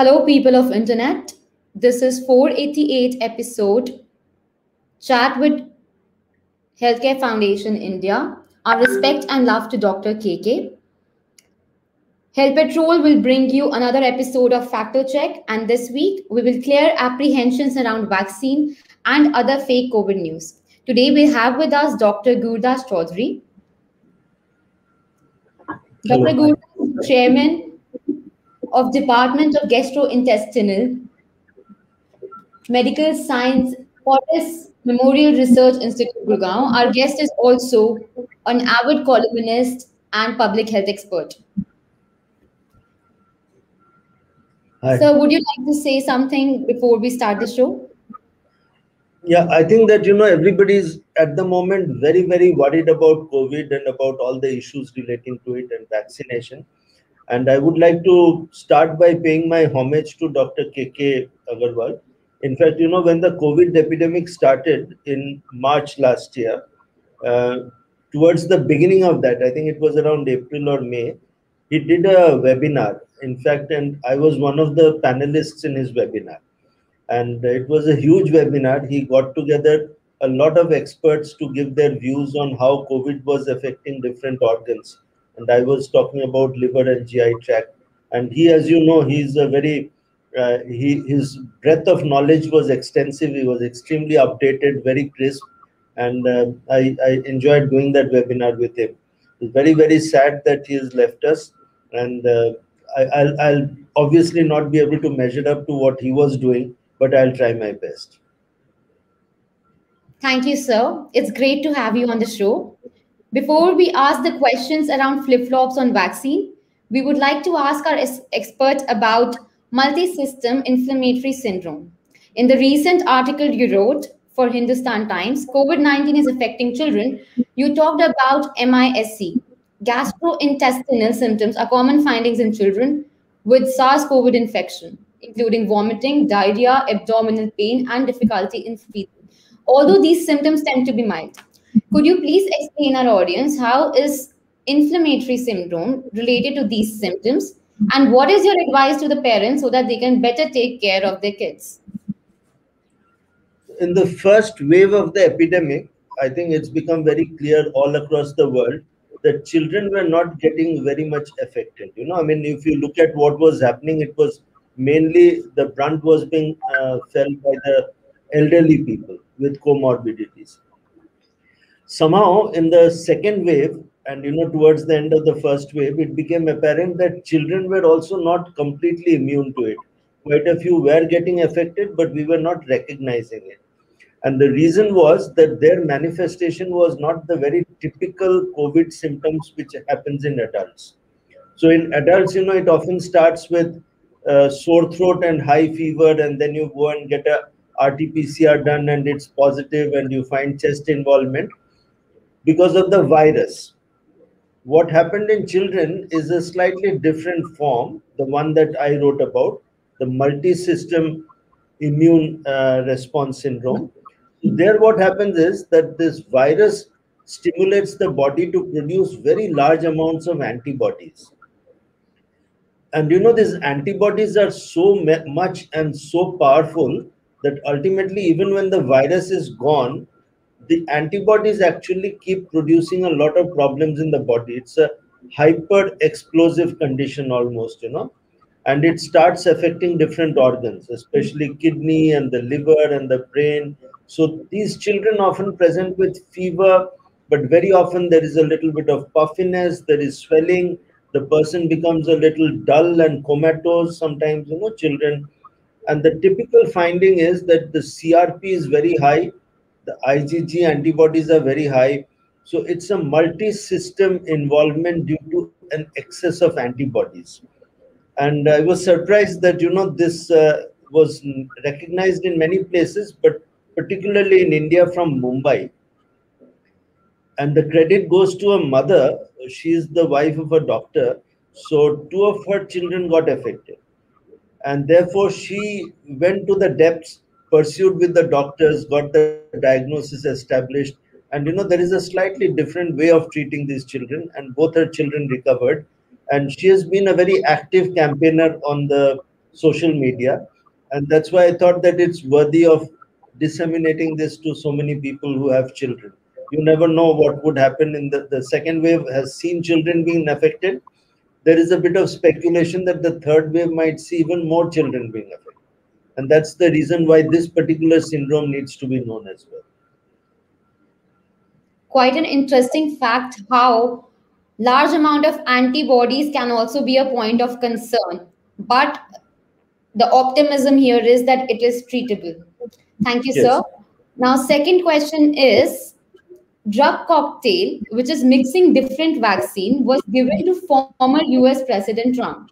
Hello, people of internet. This is 488 episode chat with Healthcare Foundation India. Our respect and love to Dr. KK. Health Patrol will bring you another episode of Factor Check, and this week we will clear apprehensions around vaccine and other fake COVID news. Today we have with us Dr. Gourdas Choudhuri. Dr. Gourdas, Chairman of Department of Gastrointestinal Medical Science, Fortis Memorial Research Institute, Gurgaon. Our guest is also an avid columnist and public health expert. Hi. So, would you like to say something before we start the show? Yeah, I think that you know everybody is at the moment very very worried about COVID and about all the issues relating to it and vaccination. And I would like to start by paying my homage to Dr. KK Agarwal. In fact, you know, when the COVID epidemic started in March last year, uh, towards the beginning of that, I think it was around April or May, he did a webinar. In fact, and I was one of the panelists in his webinar. And it was a huge webinar. He got together a lot of experts to give their views on how COVID was affecting different organs and I was talking about liver and GI tract. And he, as you know, he's a very uh, he his breadth of knowledge was extensive. He was extremely updated, very crisp, and uh, I, I enjoyed doing that webinar with him. It's very very sad that he has left us, and uh, I, I'll, I'll obviously not be able to measure up to what he was doing, but I'll try my best. Thank you, sir. It's great to have you on the show. Before we ask the questions around flip flops on vaccine, we would like to ask our expert about multi system inflammatory syndrome. In the recent article you wrote for Hindustan Times, COVID 19 is affecting children. You talked about MISC. Gastrointestinal symptoms are common findings in children with SARS CoV infection, including vomiting, diarrhea, abdominal pain, and difficulty in feeding. Although these symptoms tend to be mild. Could you please explain our audience how is inflammatory syndrome related to these symptoms and what is your advice to the parents so that they can better take care of their kids? In the first wave of the epidemic, I think it's become very clear all across the world that children were not getting very much affected. You know, I mean, if you look at what was happening, it was mainly the brunt was being uh, felt by the elderly people with comorbidities somehow in the second wave and you know towards the end of the first wave it became apparent that children were also not completely immune to it. Quite a few were getting affected but we were not recognizing it. And the reason was that their manifestation was not the very typical covid symptoms which happens in adults. So in adults you know it often starts with uh, sore throat and high fever and then you go and get a rt-pcr done and it's positive and you find chest involvement because of the virus. What happened in children is a slightly different form, the one that I wrote about, the multi-system immune uh, response syndrome. There what happens is that this virus stimulates the body to produce very large amounts of antibodies. And you know, these antibodies are so much and so powerful that ultimately, even when the virus is gone, the antibodies actually keep producing a lot of problems in the body. It's a hyper explosive condition almost, you know, and it starts affecting different organs, especially kidney and the liver and the brain. So these children often present with fever, but very often there is a little bit of puffiness, there is swelling, the person becomes a little dull and comatose sometimes, you know, children. And the typical finding is that the CRP is very high the IgG antibodies are very high. So it's a multi-system involvement due to an excess of antibodies. And I was surprised that, you know, this uh, was recognized in many places, but particularly in India from Mumbai. And the credit goes to a mother. She is the wife of a doctor. So two of her children got affected. And therefore she went to the depths pursued with the doctors, got the diagnosis established. And you know, there is a slightly different way of treating these children, and both her children recovered. And she has been a very active campaigner on the social media. And that's why I thought that it's worthy of disseminating this to so many people who have children. You never know what would happen in the, the second wave has seen children being affected. There is a bit of speculation that the third wave might see even more children being affected. And that's the reason why this particular syndrome needs to be known as well. Quite an interesting fact how large amount of antibodies can also be a point of concern. But the optimism here is that it is treatable. Thank you, yes. sir. Now, second question is drug cocktail, which is mixing different vaccine, was given to former US President Trump.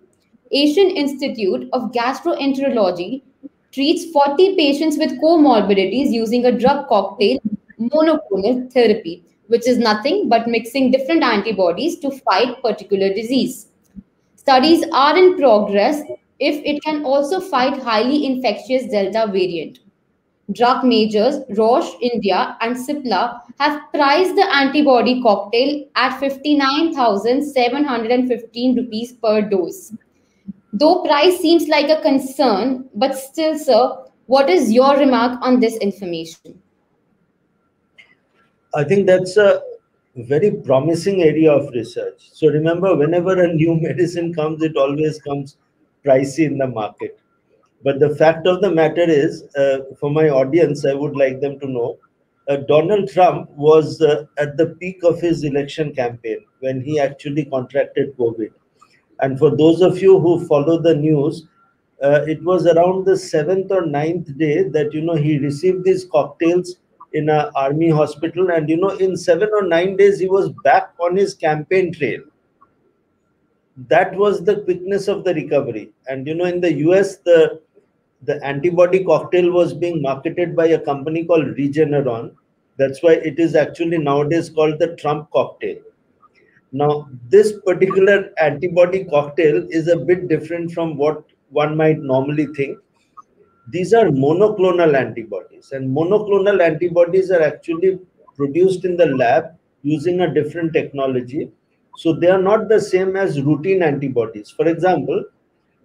Asian Institute of Gastroenterology treats 40 patients with comorbidities using a drug cocktail monoclonal therapy, which is nothing but mixing different antibodies to fight particular disease. Studies are in progress if it can also fight highly infectious Delta variant. Drug majors Roche India and Cipla have priced the antibody cocktail at 59,715 rupees per dose. Though price seems like a concern, but still, sir, what is your remark on this information? I think that's a very promising area of research. So remember, whenever a new medicine comes, it always comes pricey in the market. But the fact of the matter is, uh, for my audience, I would like them to know uh, Donald Trump was uh, at the peak of his election campaign when he actually contracted COVID. And for those of you who follow the news, uh, it was around the seventh or ninth day that you know he received these cocktails in an army hospital, and you know in seven or nine days he was back on his campaign trail. That was the quickness of the recovery. And you know in the us the the antibody cocktail was being marketed by a company called regeneron. That's why it is actually nowadays called the trump cocktail now this particular antibody cocktail is a bit different from what one might normally think these are monoclonal antibodies and monoclonal antibodies are actually produced in the lab using a different technology so they are not the same as routine antibodies. For example,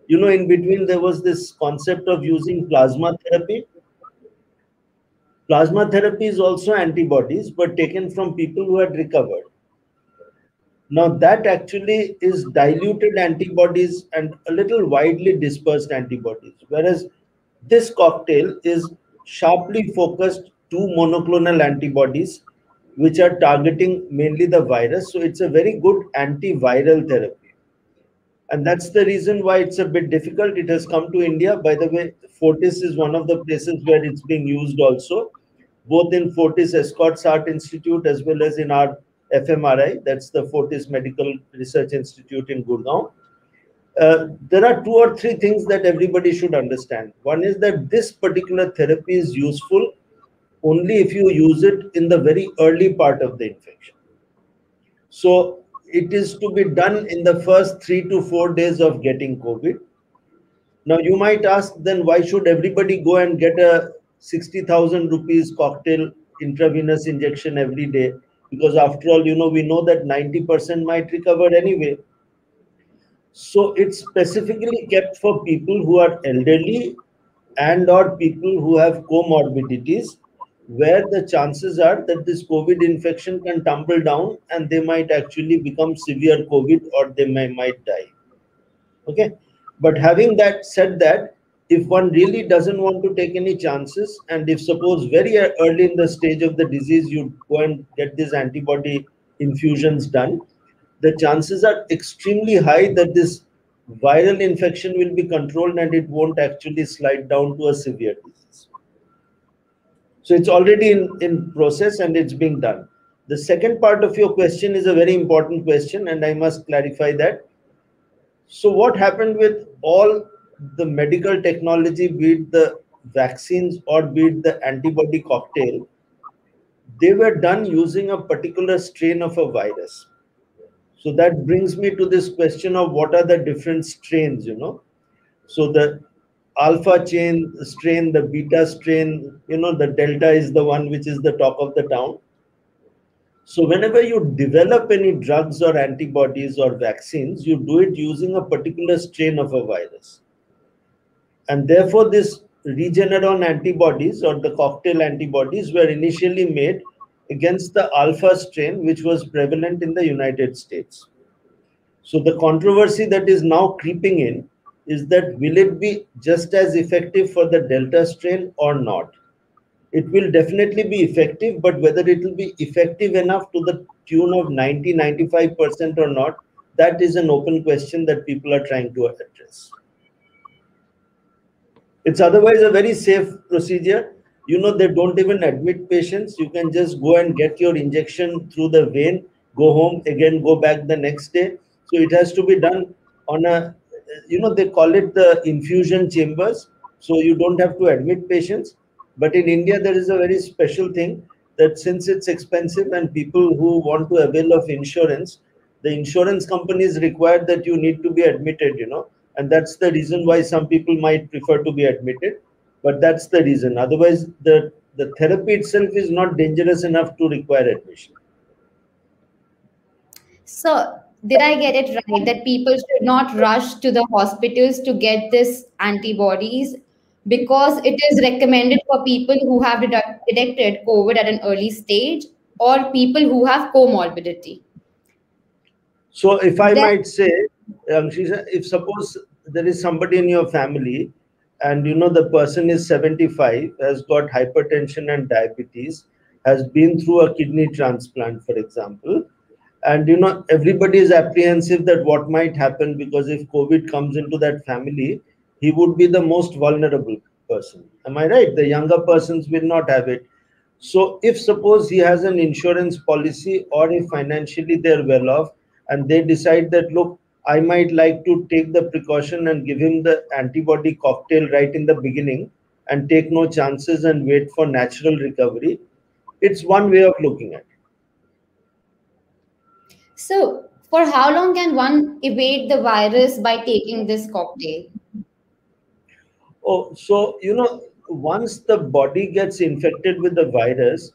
you know, in between there was this concept of using plasma therapy. Plasma therapy is also antibodies, but taken from people who had recovered. Now, that actually is diluted antibodies and a little widely dispersed antibodies, whereas this cocktail is sharply focused two monoclonal antibodies which are targeting mainly the virus. So it's a very good antiviral therapy. And that's the reason why it's a bit difficult. It has come to India. By the way, Fortis is one of the places where it's being used also, both in Fortis Escorts Heart Institute as well as in our FMRI, that's the Fortis Medical Research Institute in Gurgaon. Uh, there are two or three things that everybody should understand. One is that this particular therapy is useful only if you use it in the very early part of the infection. So it is to be done in the first three to four days of getting COVID. Now you might ask, then why should everybody go and get a 60,000 rupees cocktail intravenous injection every day? Because after all, you know, we know that 90% might recover anyway. So it's specifically kept for people who are elderly and or people who have comorbidities where the chances are that this COVID infection can tumble down and they might actually become severe COVID or they may, might die. Okay. But having that said that, if one really doesn't want to take any chances, and if suppose very early in the stage of the disease you go and get these antibody infusions done, the chances are extremely high that this viral infection will be controlled and it won't actually slide down to a severe disease. So it's already in, in process and it's being done. The second part of your question is a very important question, and I must clarify that. So, what happened with all the medical technology, be it the vaccines or be it the antibody cocktail, they were done using a particular strain of a virus. So that brings me to this question of what are the different strains, you know. So the alpha chain strain, the beta strain, you know, the delta is the one which is the top of the town. So whenever you develop any drugs or antibodies or vaccines, you do it using a particular strain of a virus. And therefore, this Regeneron antibodies or the cocktail antibodies were initially made against the alpha strain, which was prevalent in the United States. So the controversy that is now creeping in is that will it be just as effective for the delta strain or not? It will definitely be effective, but whether it will be effective enough to the tune of 90 95% or not, that is an open question that people are trying to address. It's otherwise a very safe procedure. You know, they don't even admit patients. You can just go and get your injection through the vein, go home, again, go back the next day. So it has to be done on a, you know, they call it the infusion chambers. So you don't have to admit patients. But in India, there is a very special thing that since it's expensive and people who want to avail of insurance, the insurance companies require that you need to be admitted, you know and that's the reason why some people might prefer to be admitted but that's the reason. Otherwise the the therapy itself is not dangerous enough to require admission. So did i get it right that people should not rush to the hospitals to get this antibodies? Because it is recommended for people who have detected covid at an early stage or people who have comorbidity. So if i then, might say said, if suppose there is somebody in your family and you know the person is 75 has got hypertension and diabetes has been through a kidney transplant for example and you know everybody is apprehensive that what might happen because if covid comes into that family he would be the most vulnerable person. Am i right? The younger persons will not have it. So if suppose he has an insurance policy or if financially they're well off and they decide that look I might like to take the precaution and give him the antibody cocktail right in the beginning and take no chances and wait for natural recovery. It's one way of looking at it. So, for how long can one evade the virus by taking this cocktail? Oh, so, you know, once the body gets infected with the virus,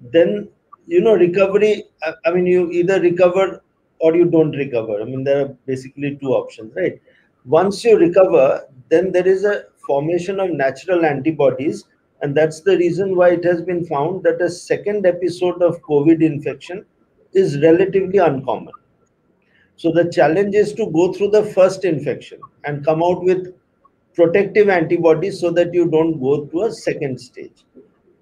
then, you know, recovery, I mean, you either recover or you don't recover. I mean, there are basically two options, right? Once you recover, then there is a formation of natural antibodies, and that's the reason why it has been found that a second episode of COVID infection is relatively uncommon. So the challenge is to go through the first infection and come out with protective antibodies so that you don't go to a second stage.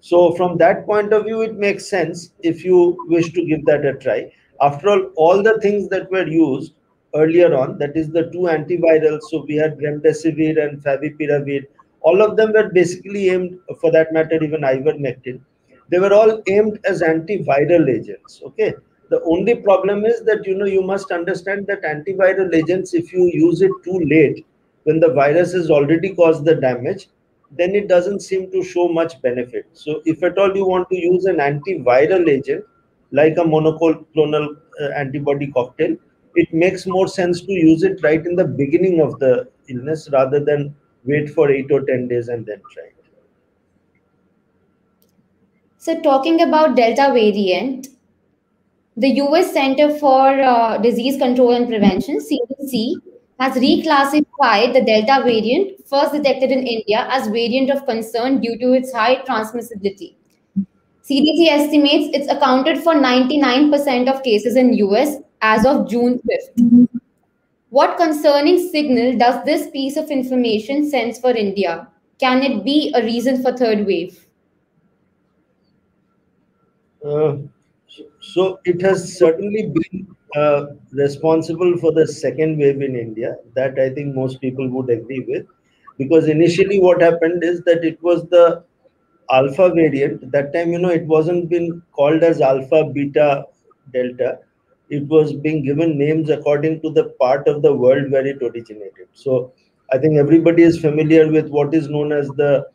So from that point of view, it makes sense if you wish to give that a try after all, all the things that were used earlier on, that is the two antivirals, so we had remdesivir and favipiravir, all of them were basically aimed, for that matter, even ivermectin, they were all aimed as antiviral agents, okay? The only problem is that, you know, you must understand that antiviral agents, if you use it too late, when the virus has already caused the damage, then it doesn't seem to show much benefit. So if at all you want to use an antiviral agent, like a monoclonal uh, antibody cocktail, it makes more sense to use it right in the beginning of the illness rather than wait for eight or 10 days and then try it. So, talking about Delta variant, the US Center for uh, Disease Control and Prevention, CDC, has reclassified the Delta variant, first detected in India, as variant of concern due to its high transmissibility. CDC estimates it's accounted for 99% of cases in US as of June 5th. What concerning signal does this piece of information send for India? Can it be a reason for third wave? Uh, so it has certainly been uh, responsible for the second wave in India. That I think most people would agree with, because initially what happened is that it was the alpha variant that time you know it wasn't been called as alpha beta delta. It was being given names according to the part of the world where it originated. So i think everybody is familiar with what is known as the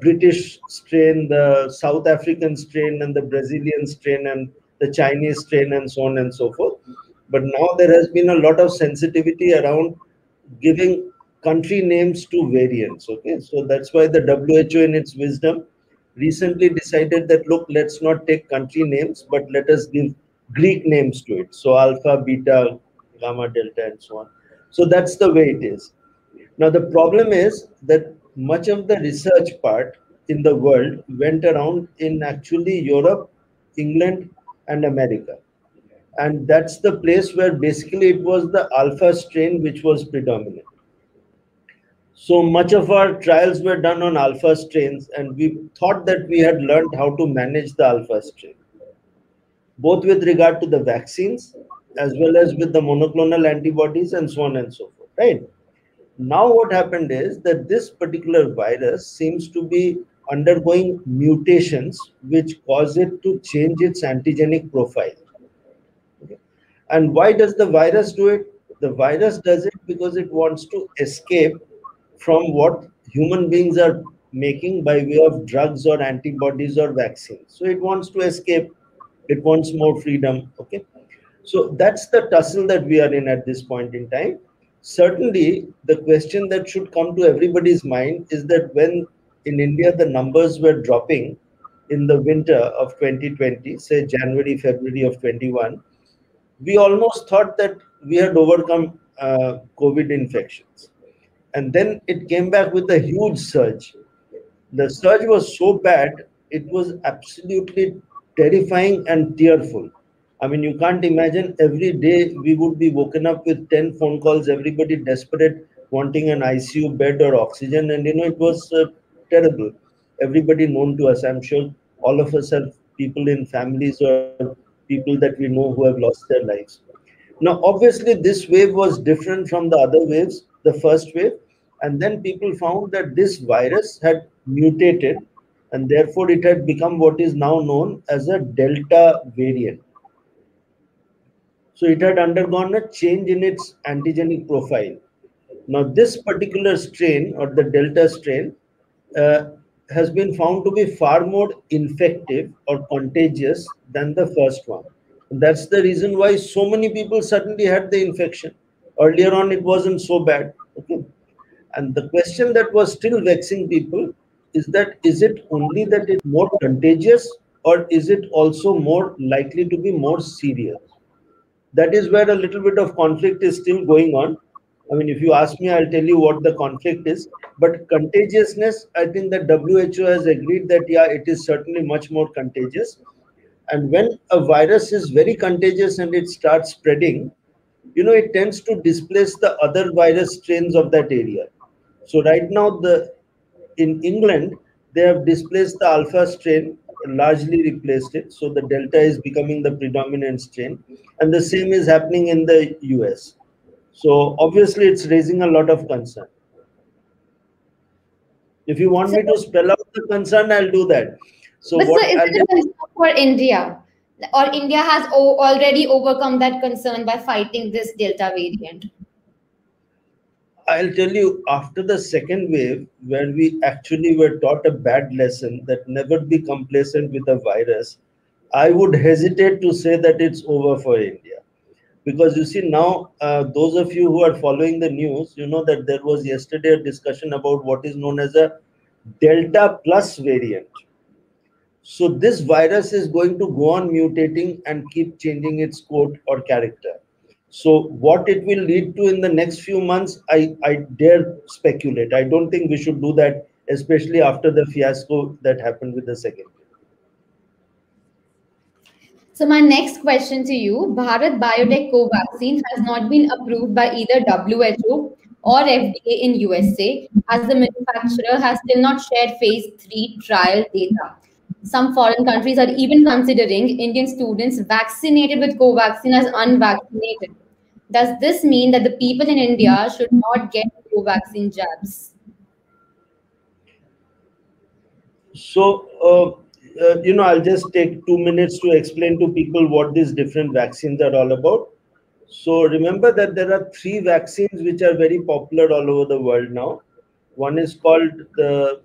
british strain the south african strain and the brazilian strain and the chinese strain and so on and so forth. But now there has been a lot of sensitivity around giving country names to variants okay? So that's why the who in its wisdom recently decided that look let's not take country names but let us give greek names to it so alpha beta gamma delta and so on so that's the way it is Now, the problem is that much of the research part in the world went around in actually Europe, England, and America. And that's the place where basically it was the alpha strain which was predominant. So much of our trials were done on alpha strains, and we thought that we had learned how to manage the alpha strain, both with regard to the vaccines as well as with the monoclonal antibodies and so on and so forth. Right now, what happened is that this particular virus seems to be undergoing mutations which cause it to change its antigenic profile. Okay. And why does the virus do it? The virus does it because it wants to escape from what human beings are making by way of drugs or antibodies or vaccines. So it wants to escape, it wants more freedom. Okay. So that's the tussle that we are in at this point in time. Certainly, the question that should come to everybody's mind is that when in India the numbers were dropping in the winter of 2020, say January, February of 21, we almost thought that we had overcome uh, COVID infections and then it came back with a huge surge. The surge was so bad, it was absolutely terrifying and tearful. I mean, you can't imagine every day we would be woken up with 10 phone calls, everybody desperate, wanting an ICU bed or oxygen. And, you know, it was uh, terrible. Everybody known to us, I'm sure all of us have people in families or people that we know who have lost their lives. Now, obviously, this wave was different from the other waves the first wave. And then people found that this virus had mutated and therefore it had become what is now known as a Delta variant. So it had undergone a change in its antigenic profile. Now, this particular strain or the Delta strain uh, has been found to be far more infective or contagious than the first one. That's the reason why so many people suddenly had the infection. Earlier on, it wasn't so bad. And the question that was still vexing people is that is it only that it's more contagious or is it also more likely to be more serious? That is where a little bit of conflict is still going on. I mean, if you ask me, I'll tell you what the conflict is. But contagiousness, I think that WHO has agreed that, yeah, it is certainly much more contagious. And when a virus is very contagious and it starts spreading, you know, it tends to displace the other virus strains of that area. So right now, the in England, they have displaced the alpha strain, largely replaced it. So the delta is becoming the predominant strain, and the same is happening in the US. So obviously, it's raising a lot of concern. If you want me to spell out the concern, I'll do that. So but what sir, is it a concern for India? Or India has already overcome that concern by fighting this Delta variant? I'll tell you, after the second wave, when we actually were taught a bad lesson that never be complacent with a virus, I would hesitate to say that it's over for India. Because you see, now, uh, those of you who are following the news, you know that there was yesterday a discussion about what is known as a Delta plus variant so this virus is going to go on mutating and keep changing its code or character. So what it will lead to in the next few months, I, I dare speculate. I don't think we should do that, especially after the fiasco that happened with the second. So my next question to you, Bharat Biotech Covaxin has not been approved by either WHO or FDA in USA as the manufacturer has still not shared phase 3 trial data some foreign countries are even considering Indian students vaccinated with Covaxin as unvaccinated. Does this mean that the people in India should not get Covaxin jabs? So, uh, uh, you know, I'll just take two minutes to explain to people what these different vaccines are all about. So, remember that there are three vaccines which are very popular all over the world now. One is called the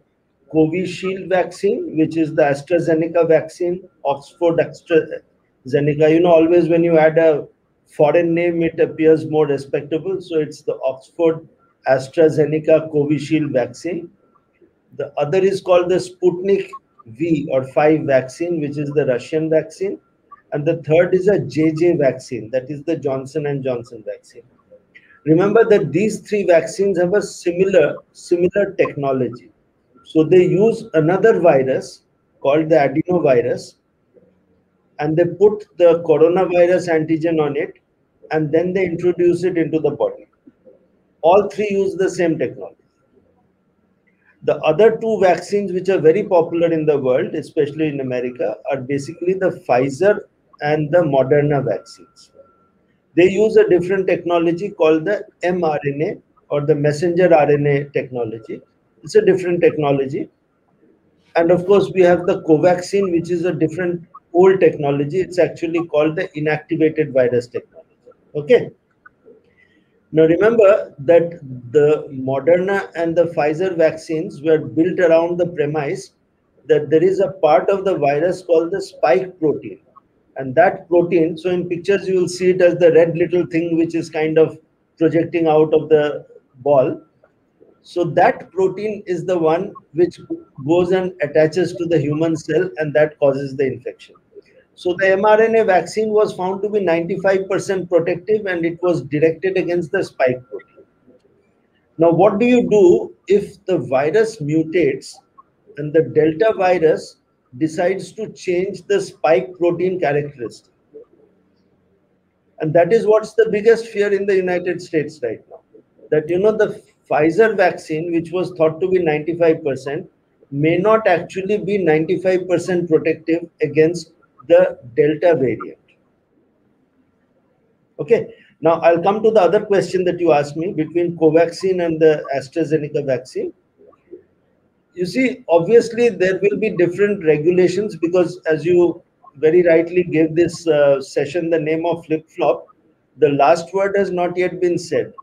Covishield vaccine, which is the AstraZeneca vaccine, Oxford AstraZeneca. You know, always when you add a foreign name, it appears more respectable. So it's the Oxford AstraZeneca Covishield vaccine. The other is called the Sputnik V or 5 vaccine, which is the Russian vaccine. And the third is a JJ vaccine, that is the Johnson and Johnson vaccine. remember that these three vaccines have a similar similar technology so they use another virus called the adenovirus and they put the coronavirus antigen on it and then they introduce it into the body. All three use the same technology. The other two vaccines which are very popular in the world especially in america are basically the pfizer and the moderna vaccines. They use a different technology called the mRNA or the messenger RNA technology. It's a different technology. And of course, we have the Covaxin, which is a different old technology. It's actually called the inactivated virus technology. Okay. Now remember that the Moderna and the Pfizer vaccines were built around the premise that there is a part of the virus called the spike protein and that protein so in pictures you will see it as the red little thing which is kind of projecting out of the ball so that protein is the one which goes and attaches to the human cell and that causes the infection so the mrna vaccine was found to be 95% protective and it was directed against the spike protein now what do you do if the virus mutates and the delta virus decides to change the spike protein characteristic. And that is what's the biggest fear in the United States right now. That, you know, the Pfizer vaccine, which was thought to be 95%, may not actually be 95% protective against the Delta variant. Okay, now I'll come to the other question that you asked me between Covaxin and the AstraZeneca vaccine you see, obviously there will be different regulations because as you very rightly gave this uh, session the name of flip-flop, the last word has not yet been said.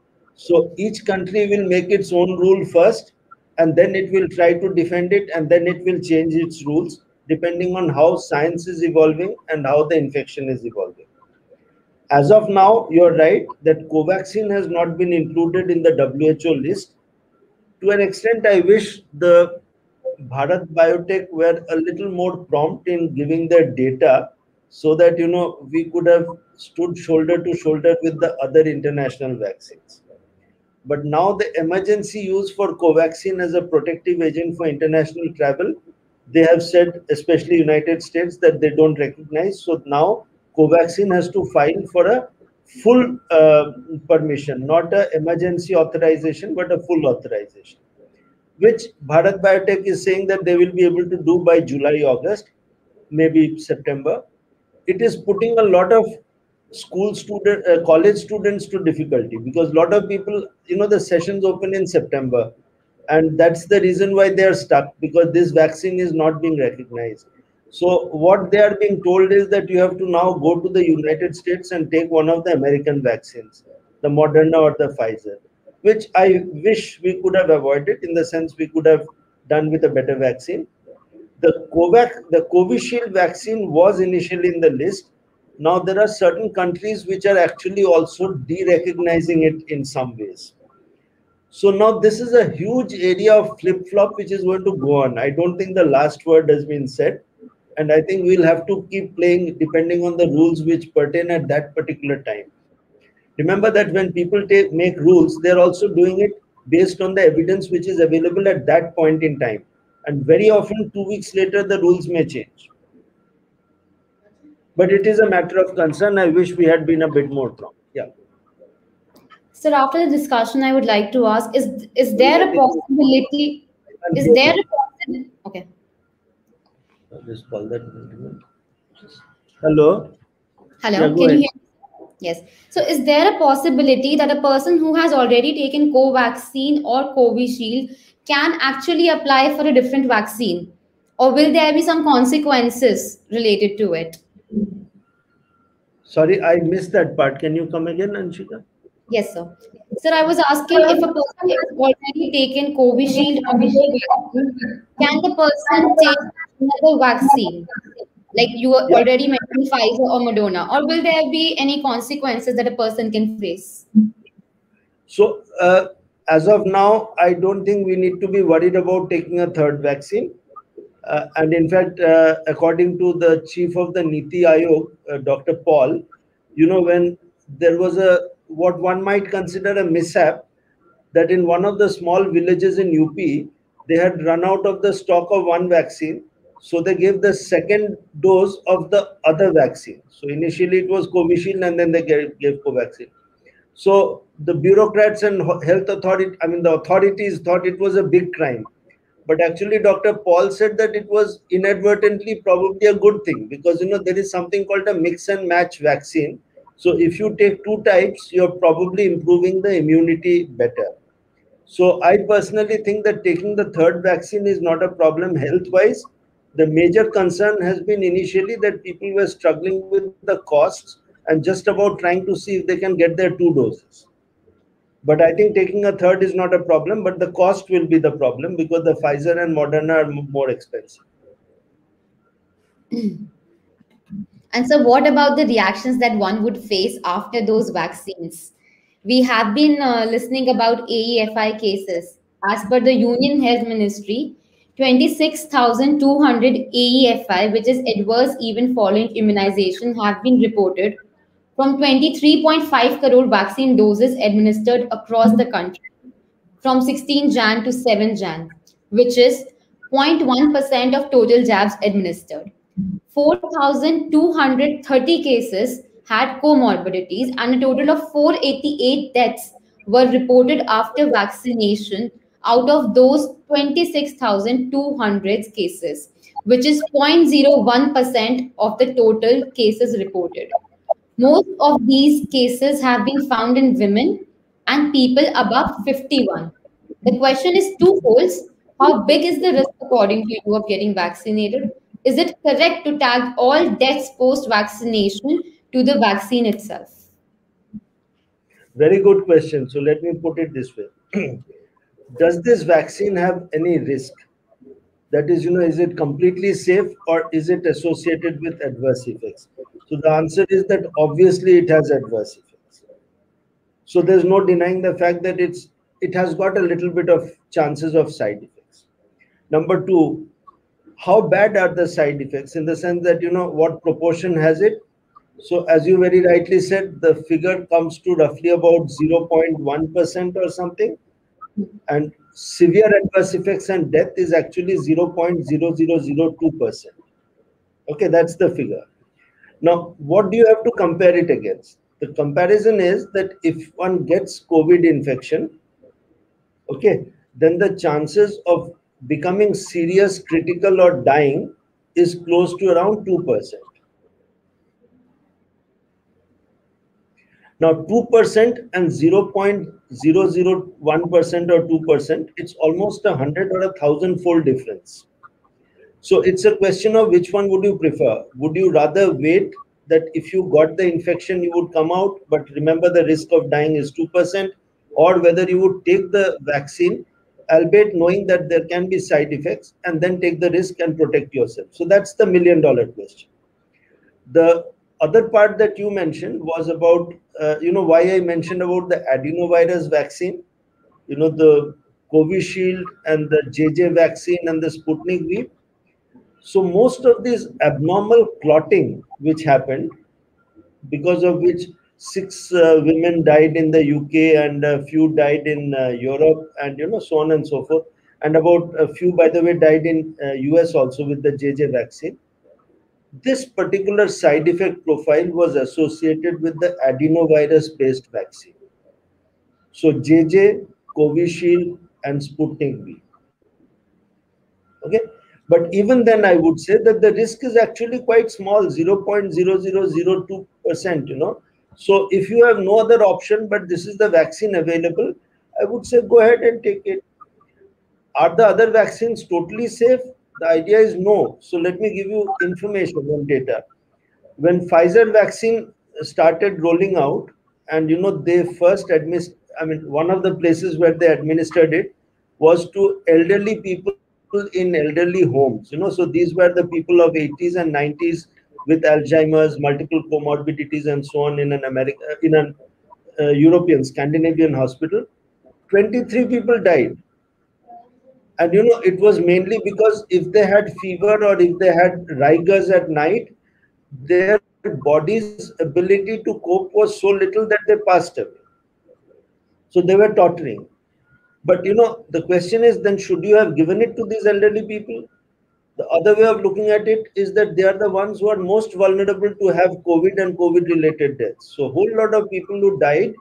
So each country will make its own rule first and then it will try to defend it and then it will change its rules depending on how science is evolving and how the infection is evolving. As of now, you're right that Covaxin has not been included in the WHO list. To an extent, I wish the Bharat Biotech were a little more prompt in giving their data so that you know we could have stood shoulder to shoulder with the other international vaccines. But now the emergency use for Covaxin as a protective agent for international travel, they have said, especially United States, that they don't recognize. So now Covaxin has to file for a full uh, permission, not a emergency authorization, but a full authorization which Bharat Biotech is saying that they will be able to do by July, August, maybe September. It is putting a lot of school student, uh, college students to difficulty because a lot of people, you know, the sessions open in September, and that's the reason why they are stuck because this vaccine is not being recognized. So what they are being told is that you have to now go to the United States and take one of the American vaccines, the Moderna or the Pfizer which I wish we could have avoided in the sense we could have done with a better vaccine. The Covax, the Covishield vaccine was initially in the list. Now there are certain countries which are actually also de-recognizing it in some ways. So now this is a huge area of flip-flop which is going to go on. I don't think the last word has been said. And I think we'll have to keep playing depending on the rules which pertain at that particular time. Remember that when people take, make rules, they're also doing it based on the evidence which is available at that point in time. And very often, two weeks later, the rules may change. But it is a matter of concern. I wish we had been a bit more prompt. Yeah. Sir, after the discussion, I would like to ask: Is is there a possibility? Is there a possibility? Okay. Just call that. Hello. Hello. Yeah, Can you hear? Yes. So, is there a possibility that a person who has already taken Covaxin or Covishield can actually apply for a different vaccine? Or will there be some consequences related to it? Sorry, I missed that part. Can you come again, Anshika? Yes, sir. Sir, I was asking if a person has already taken Covishield or can the person take another vaccine? like you already mentioned Pfizer or Moderna, or will there be any consequences that a person can face? So, uh, as of now, I don't think we need to be worried about taking a third vaccine. Uh, and in fact, uh, according to the chief of the Niti Aayog, uh, Dr. Paul, you know, when there was a what one might consider a mishap that in one of the small villages in UP, they had run out of the stock of one vaccine. So they gave the second dose of the other vaccine. So initially it was Covishield and then they gave, gave Covaxin. So the bureaucrats and health authority, I mean the authorities thought it was a big crime. But actually Dr. Paul said that it was inadvertently probably a good thing because you know there is something called a mix and match vaccine. So if you take two types, you're probably improving the immunity better. So I personally think that taking the third vaccine is not a problem health-wise. The major concern has been initially that people were struggling with the costs and just about trying to see if they can get their two doses. But I think taking a third is not a problem, but the cost will be the problem because the Pfizer and Moderna are more expensive. And so, what about the reactions that one would face after those vaccines? we have been uh, listening about AEFI cases. As per the Union Health Ministry, 26,200 AEFI, which is adverse event following immunization, have been reported from 23.5 crore vaccine doses administered across the country from 16 Jan to 7 Jan, which is 0.1% of total jabs administered. 4,230 cases had comorbidities, and a total of 488 deaths were reported after vaccination out of those 26,200 cases, which is 0.01% of the total cases reported. Most of these cases have been found in women and people above 51. The question is twofold. How big is the risk according to you of getting vaccinated? Is it correct to tag all deaths post vaccination to the vaccine itself? Very good question. So let me put it this way. Does this vaccine have any risk? That is, you know, is it completely safe or is it associated with adverse effects? So the answer is that obviously it has adverse effects. So there's no denying the fact that it's it has got a little bit of chances of side effects. Number two, how bad are the side effects in the sense that you know what proportion has it so as you very rightly said, the figure comes to roughly about 0.1% or something. And severe adverse effects and death is actually 0.0002%. Okay, that's the figure. Now, what do you have to compare it against? The comparison is that if one gets COVID infection, okay, then the chances of becoming serious, critical, or dying is close to around 2%. Now, 2% and 0.001% or 2%, it's almost a 100 or a 1000 fold difference. So it's a question of which one would you prefer? Would you rather wait that if you got the infection, you would come out, but remember the risk of dying is 2%, or whether you would take the vaccine, albeit knowing that there can be side effects, and then take the risk and protect yourself? So that's the million dollar question. The other part that you mentioned was about uh, you know why i mentioned about the adenovirus vaccine? You know the covishield and the jj vaccine and the sputnik v. So most of this abnormal clotting which happened because of which six uh, women died in the uk and a few died in uh, europe and you know so on and so forth. And about a few by the way died in us uh, also with the jj vaccine this particular side effect profile was associated with the adenovirus based vaccine. So JJ, Covishield, and Sputnik V. Okay. But even then, I would say that the risk is actually quite small 0.0002%. You know, so if you have no other option, but this is the vaccine available, I would say go ahead and take it. Are the other vaccines totally safe? The idea is no. So let me give you information and data. When Pfizer vaccine started rolling out, and you know they first administered, I mean, one of the places where they administered it was to elderly people in elderly homes. You know, so these were the people of 80s and 90s with Alzheimer's, multiple comorbidities, and so on in an America in an uh, European Scandinavian hospital. 23 people died and you know it was mainly because if they had fever or if they had rigors at night their body's ability to cope was so little that they passed away So they were tottering. But you know, the question is then should you have given it to these elderly people? The other way of looking at it is that they are the ones who are most vulnerable to have COVID and COVID related deaths. So a whole lot of people who died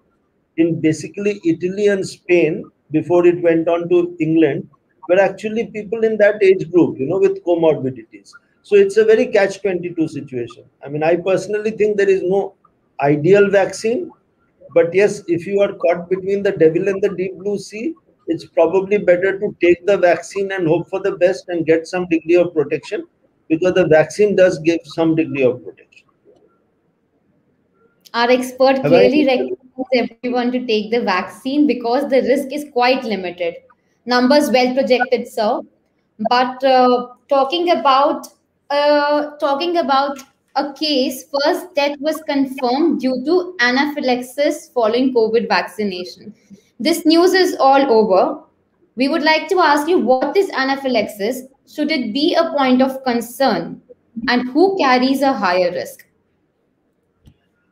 in basically Italy and Spain before it went on to England were actually people in that age group, you know, with comorbidities. So it's a very catch 22 situation. I mean, I personally think there is no ideal vaccine, but yes, if you are caught between the devil and the deep blue sea, it's probably better to take the vaccine and hope for the best and get some degree of protection because the vaccine does give some degree of protection. Our expert Have clearly recommends everyone to take the vaccine because the risk is quite limited. Numbers well projected, sir. But uh, talking about uh, talking about a case, first death was confirmed due to anaphylaxis following COVID vaccination. This news is all over. We would like to ask you what is anaphylaxis? Should it be a point of concern? And who carries a higher risk?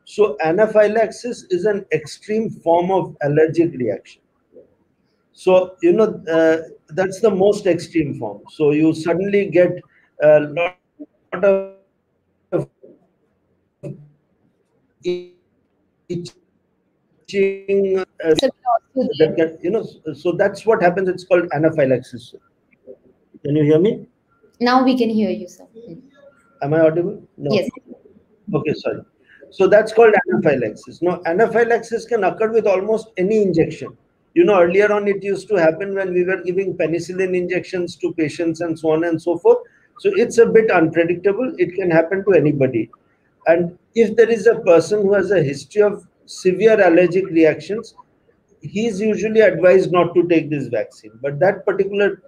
So, anaphylaxis is an extreme form of allergic reaction. So, you know, uh, that's the most extreme form. So, you suddenly get a lot of itching. Uh, that you know, so that's what happens. It's called anaphylaxis. Can you hear me? Now we can hear you, sir. Am I audible? No. Yes. Okay, sorry. So that's called anaphylaxis. Now, anaphylaxis can occur with almost any injection. You know, earlier on, it used to happen when we were giving penicillin injections to patients and so on and so forth. So it's a bit unpredictable. It can happen to anybody. And if there is a person who has a history of severe allergic reactions, he's usually advised not to take this vaccine. But that particular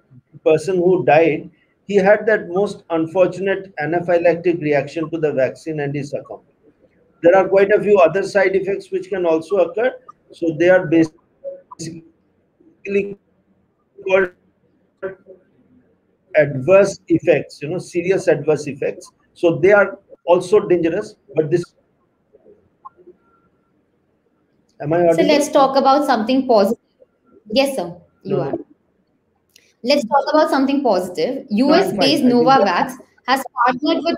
person who died, he had that most unfortunate anaphylactic reaction to the vaccine and he succumbed. There are quite a few other side effects which can also occur. So they are basically called adverse effects, you know, serious adverse effects. So they are also dangerous, but this. Am I So let's talk about something positive. Yes, sir, you no. are. Let's talk about something positive. US based no, Novavax has partnered with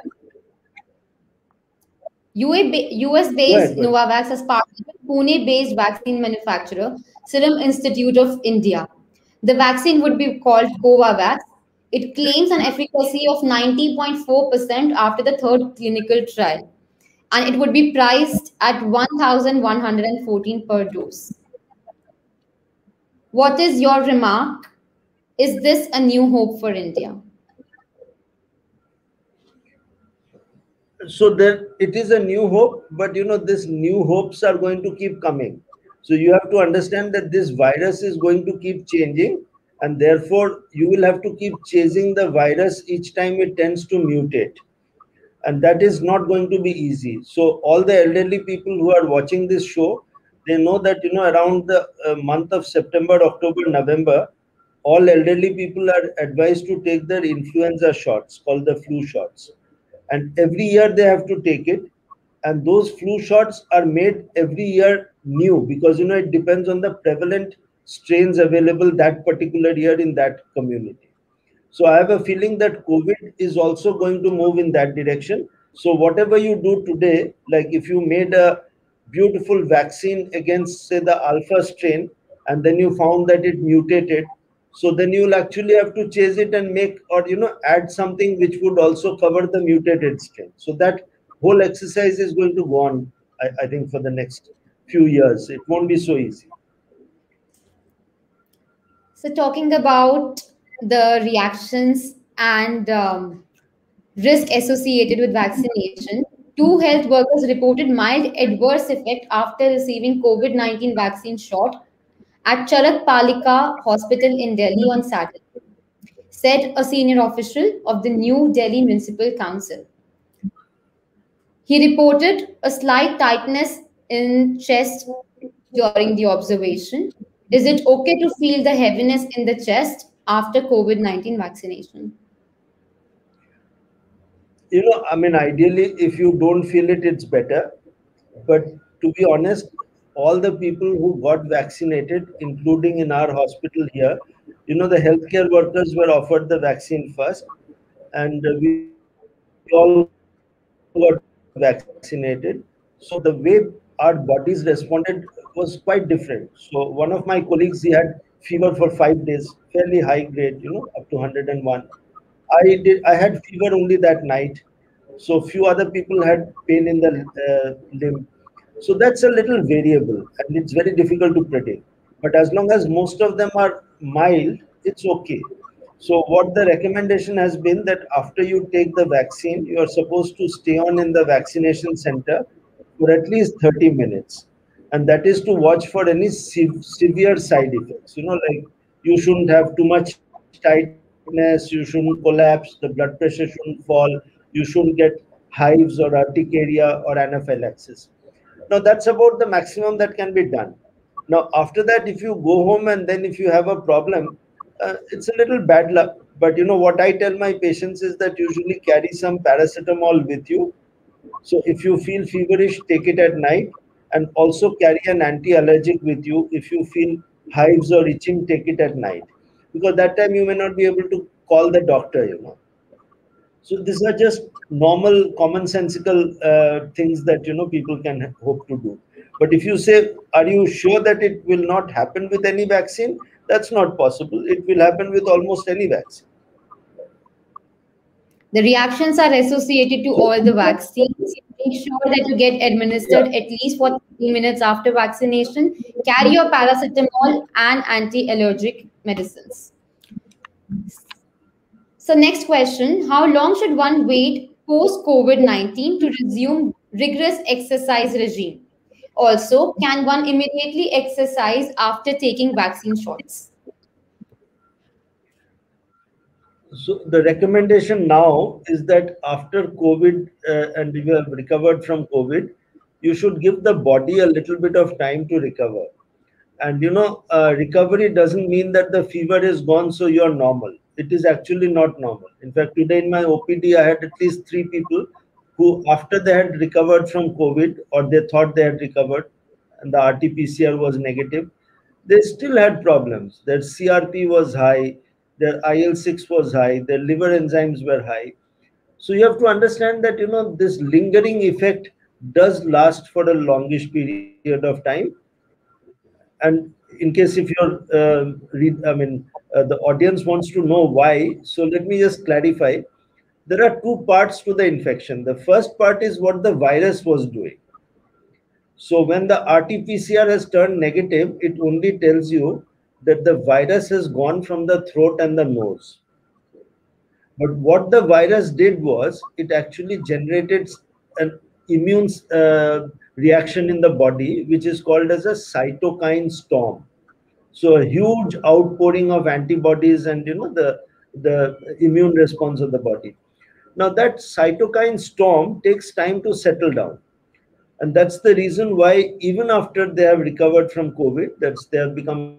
US based Novavax has partnered with Pune based vaccine manufacturer Serum Institute of India. The vaccine would be called Covovax it claims an efficacy of 90.4% after the third clinical trial, and it would be priced at 1,114 per dose. What is your remark? Is this a new hope for India? So it is a new hope, but you know, these new hopes are going to keep coming. So you have to understand that this virus is going to keep changing and therefore you will have to keep chasing the virus each time it tends to mutate. And that is not going to be easy. So all the elderly people who are watching this show they know that you know around the uh, month of september october november all elderly people are advised to take their influenza shots called the flu shots. And every year they have to take it. And those flu shots are made every year new because you know it depends on the prevalent strains available that particular year in that community. So I have a feeling that COVID is also going to move in that direction. So whatever you do today, like if you made a beautiful vaccine against say the alpha strain and then you found that it mutated, so then you'll actually have to chase it and make or you know add something which would also cover the mutated strain. So that whole exercise is going to go on, I, I think, for the next few years. It won't be so easy. So, talking about the reactions and um, risk associated with vaccination, two health workers reported mild adverse effect after receiving COVID 19 vaccine shot at Charak Palika Hospital in Delhi on Saturday, said a senior official of the New Delhi Municipal Council. He reported a slight tightness in chest during the observation is it okay to feel the heaviness in the chest after COVID 19 vaccination? You know, I mean, ideally, if you don't feel it, it's better. But to be honest, all the people who got vaccinated, including in our hospital here, you know, the healthcare workers were offered the vaccine first, and we all got vaccinated. So the way our bodies responded was quite different. So one of my colleagues, he had fever for five days, fairly high grade, you know, up to 101. I did. I had fever only that night. So few other people had pain in the uh, limb. So that's a little variable, and it's very difficult to predict. But as long as most of them are mild, it's okay. So what the recommendation has been that after you take the vaccine, you are supposed to stay on in the vaccination center for at least 30 minutes. And that is to watch for any se severe side effects. You know, like you shouldn't have too much tightness, you shouldn't collapse, the blood pressure shouldn't fall, you shouldn't get hives or urticaria or anaphylaxis. Now that's about the maximum that can be done. Now after that, if you go home and then if you have a problem, uh, it's a little bad luck. But you know what I tell my patients is that usually carry some paracetamol with you. So if you feel feverish, take it at night, and also carry an anti-allergic with you. If you feel hives or itching, take it at night, because that time you may not be able to call the doctor. You know. So these are just normal, commonsensical uh, things that you know people can hope to do. But if you say, "Are you sure that it will not happen with any vaccine?" That's not possible. It will happen with almost any vaccine. The reactions are associated to all the vaccines. Make sure that you get administered yeah. at least for 30 minutes after vaccination. Carry your paracetamol and anti-allergic medicines. So next question, how long should one wait post-COVID-19 to resume rigorous exercise regime? Also, can one immediately exercise after taking vaccine shots? So the recommendation now is that after COVID uh, and you have recovered from COVID, you should give the body a little bit of time to recover. And you know, uh, recovery doesn't mean that the fever is gone, so you're normal. It is actually not normal. In fact, today in my OPD, I had at least three people who, after they had recovered from COVID or they thought they had recovered and the RT PCR was negative, they still had problems. Their CRP was high, their IL-6 was high, their liver enzymes were high. So you have to understand that, you know, this lingering effect does last for a longish period of time. And in case if you're, uh, read, I mean, uh, the audience wants to know why, so let me just clarify there are two parts to the infection. The first part is what the virus was doing. So when the RT-PCR has turned negative, it only tells you that the virus has gone from the throat and the nose. But what the virus did was it actually generated an immune uh, reaction in the body, which is called as a cytokine storm. So a huge outpouring of antibodies and you know the the immune response of the body. Now, that cytokine storm takes time to settle down. And that's the reason why, even after they have recovered from COVID, that's they have become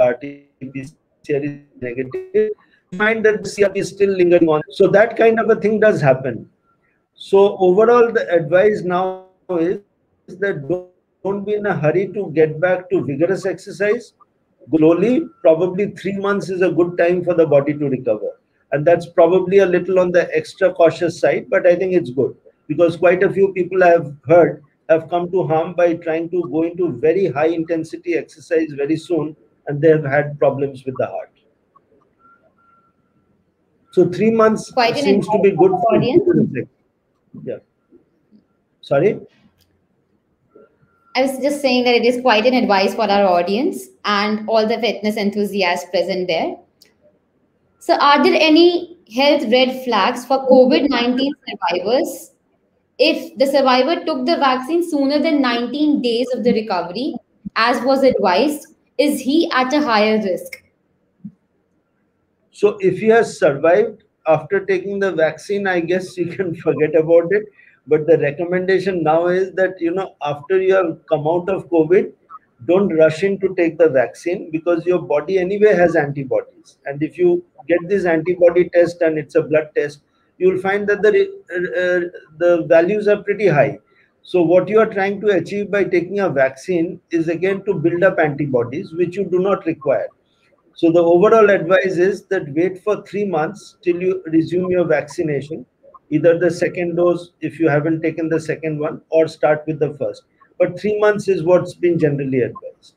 RT-PCR is negative, find that the CRP is still lingering on. So that kind of a thing does happen. So overall, the advice now is that don't, don't be in a hurry to get back to vigorous exercise slowly, probably three months is a good time for the body to recover. And that's probably a little on the extra cautious side, but I think it's good because quite a few people I have heard have come to harm by trying to go into very high intensity exercise very soon and they have had problems with the heart. So three months quite seems to be good for audience. Yeah. Sorry? I was just saying that it is quite an advice for our audience and all the fitness enthusiasts present there. So, are there any health red flags for COVID 19 survivors? If the survivor took the vaccine sooner than 19 days of the recovery, as was advised, is he at a higher risk? So, if he has survived after taking the vaccine, I guess you can forget about it but the recommendation now is that you know after you have come out of covid don't rush in to take the vaccine because your body anyway has antibodies and if you get this antibody test and it's a blood test you will find that the uh, the values are pretty high. So what you are trying to achieve by taking a vaccine is again to build up antibodies, which you do not require. So the overall advice is that wait for three months till you resume your vaccination, either the second dose if you haven't taken the second one, or start with the first. But three months is what's been generally advised.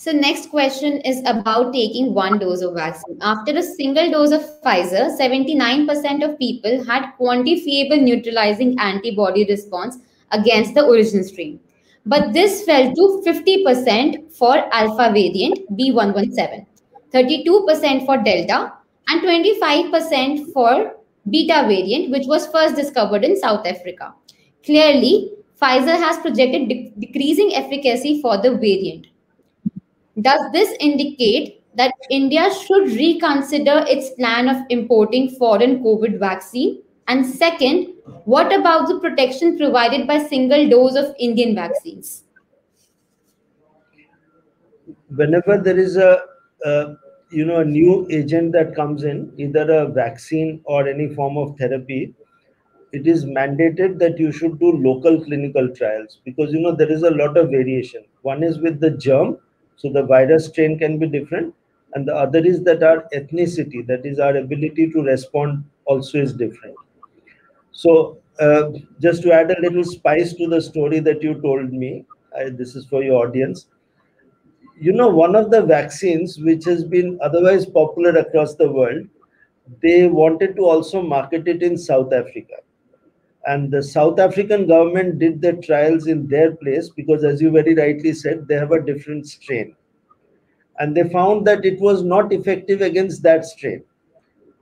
So next question is about taking one dose of vaccine. After a single dose of Pfizer, 79% of people had quantifiable neutralizing antibody response against the origin strain. But this fell to 50% for alpha variant B117, 32% for delta, and 25% for beta variant, which was first discovered in South Africa. Clearly, Pfizer has projected de decreasing efficacy for the variant does this indicate that India should reconsider its plan of importing foreign COVID vaccine? And second, what about the protection provided by single dose of Indian vaccines? Whenever there is a, a you know a new agent that comes in, either a vaccine or any form of therapy, it is mandated that you should do local clinical trials because you know there is a lot of variation. One is with the germ, so the virus strain can be different. And the other is that our ethnicity, that is our ability to respond also is different. So uh, just to add a little spice to the story that you told me, I, this is for your audience. You know, one of the vaccines which has been otherwise popular across the world, they wanted to also market it in South Africa. And the South African government did the trials in their place because, as you very rightly said, they have a different strain. And they found that it was not effective against that strain.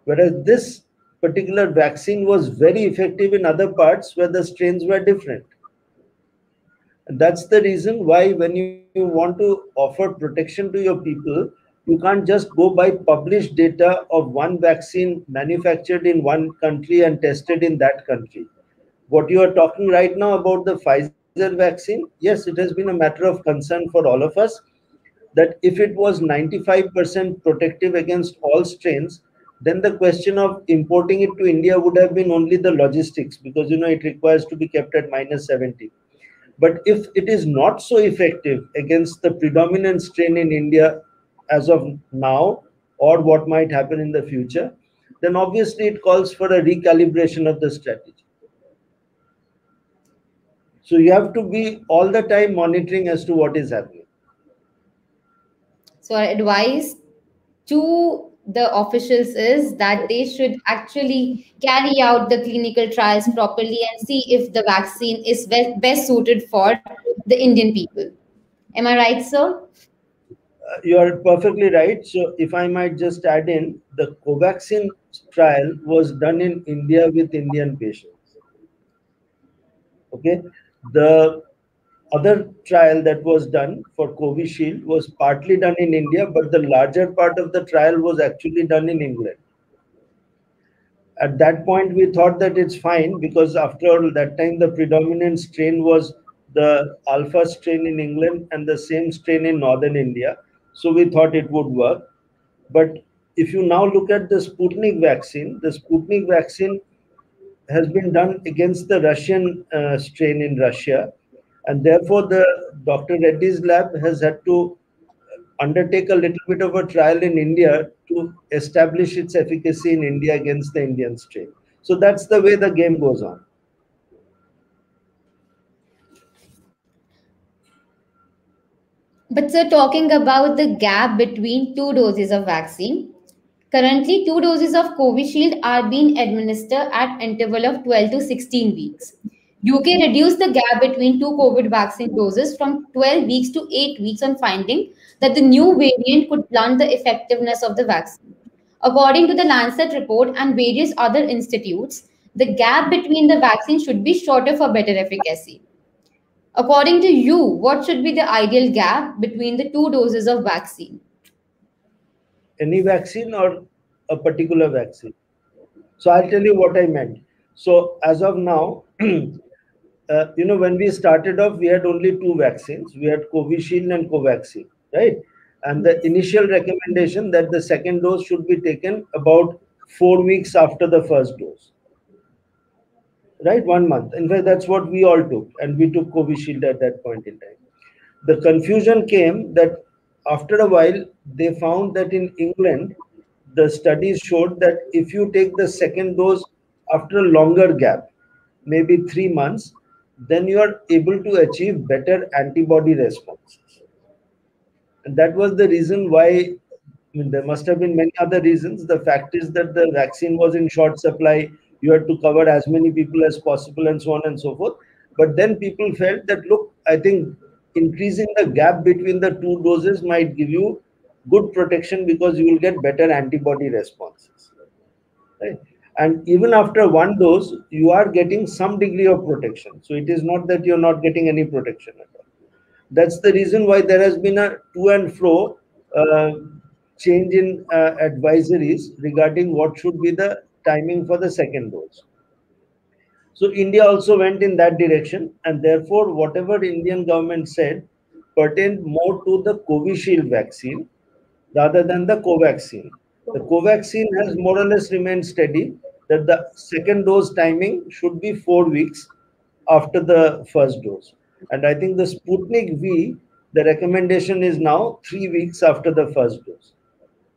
Whereas this particular vaccine was very effective in other parts where the strains were different. And that's the reason why, when you, you want to offer protection to your people, you can't just go by published data of one vaccine manufactured in one country and tested in that country what you are talking right now about the Pfizer vaccine, yes, it has been a matter of concern for all of us that if it was 95% protective against all strains, then the question of importing it to India would have been only the logistics because you know it requires to be kept at minus 70. But if it is not so effective against the predominant strain in India as of now, or what might happen in the future, then obviously it calls for a recalibration of the strategy. So you have to be all the time monitoring as to what is happening. So our advice to the officials is that they should actually carry out the clinical trials properly and see if the vaccine is best, suited for the Indian people. Am I right, sir? Uh, you are perfectly right. So, if I might just add in, the Covaxin trial was done in India with Indian patients. Okay, the other trial that was done for Covishield was partly done in India, but the larger part of the trial was actually done in England. At that point, we thought that it's fine because after all, that time the predominant strain was the alpha strain in England and the same strain in northern India. So we thought it would work. But if you now look at the Sputnik vaccine, the Sputnik vaccine has been done against the Russian uh, strain in Russia. And therefore, the Dr. Reddy's lab has had to undertake a little bit of a trial in India to establish its efficacy in India against the Indian strain. So that's the way the game goes on. But sir, talking about the gap between two doses of vaccine, Currently, two doses of Covishield are being administered at interval of 12 to 16 weeks. UK reduced the gap between two COVID vaccine doses from 12 weeks to 8 weeks on finding that the new variant could blunt the effectiveness of the vaccine. According to the Lancet report and various other institutes, the gap between the vaccines should be shorter for better efficacy. According to you, what should be the ideal gap between the two doses of vaccine? Any vaccine or a particular vaccine. So I'll tell you what I meant. So as of now, uh, you know, when we started off, we had only two vaccines. We had Covishield and Covaxin, right? And the initial recommendation that the second dose should be taken about four weeks after the first dose. Right, one month. In fact, that's what we all took, and we took Covishield at that point in time. The confusion came that after a while, they found that in England, the studies showed that if you take the second dose after a longer gap, maybe three months, then you are able to achieve better antibody responses. And that was the reason why, I mean, there must have been many other reasons. The fact is that the vaccine was in short supply, you had to cover as many people as possible, and so on and so forth. But then people felt that, look, I think increasing the gap between the two doses might give you good protection because you will get better antibody responses. Right? and even after one dose you are getting some degree of protection so it is not that you're not getting any protection at all that's the reason why there has been a to and fro uh, change in uh, advisories regarding what should be the timing for the second dose so india also went in that direction and therefore whatever indian government said pertained more to the covishield vaccine rather than the covaxin the covaxin has more or less remained steady that the second dose timing should be four weeks after the first dose. And I think the Sputnik V, the recommendation is now three weeks after the first dose.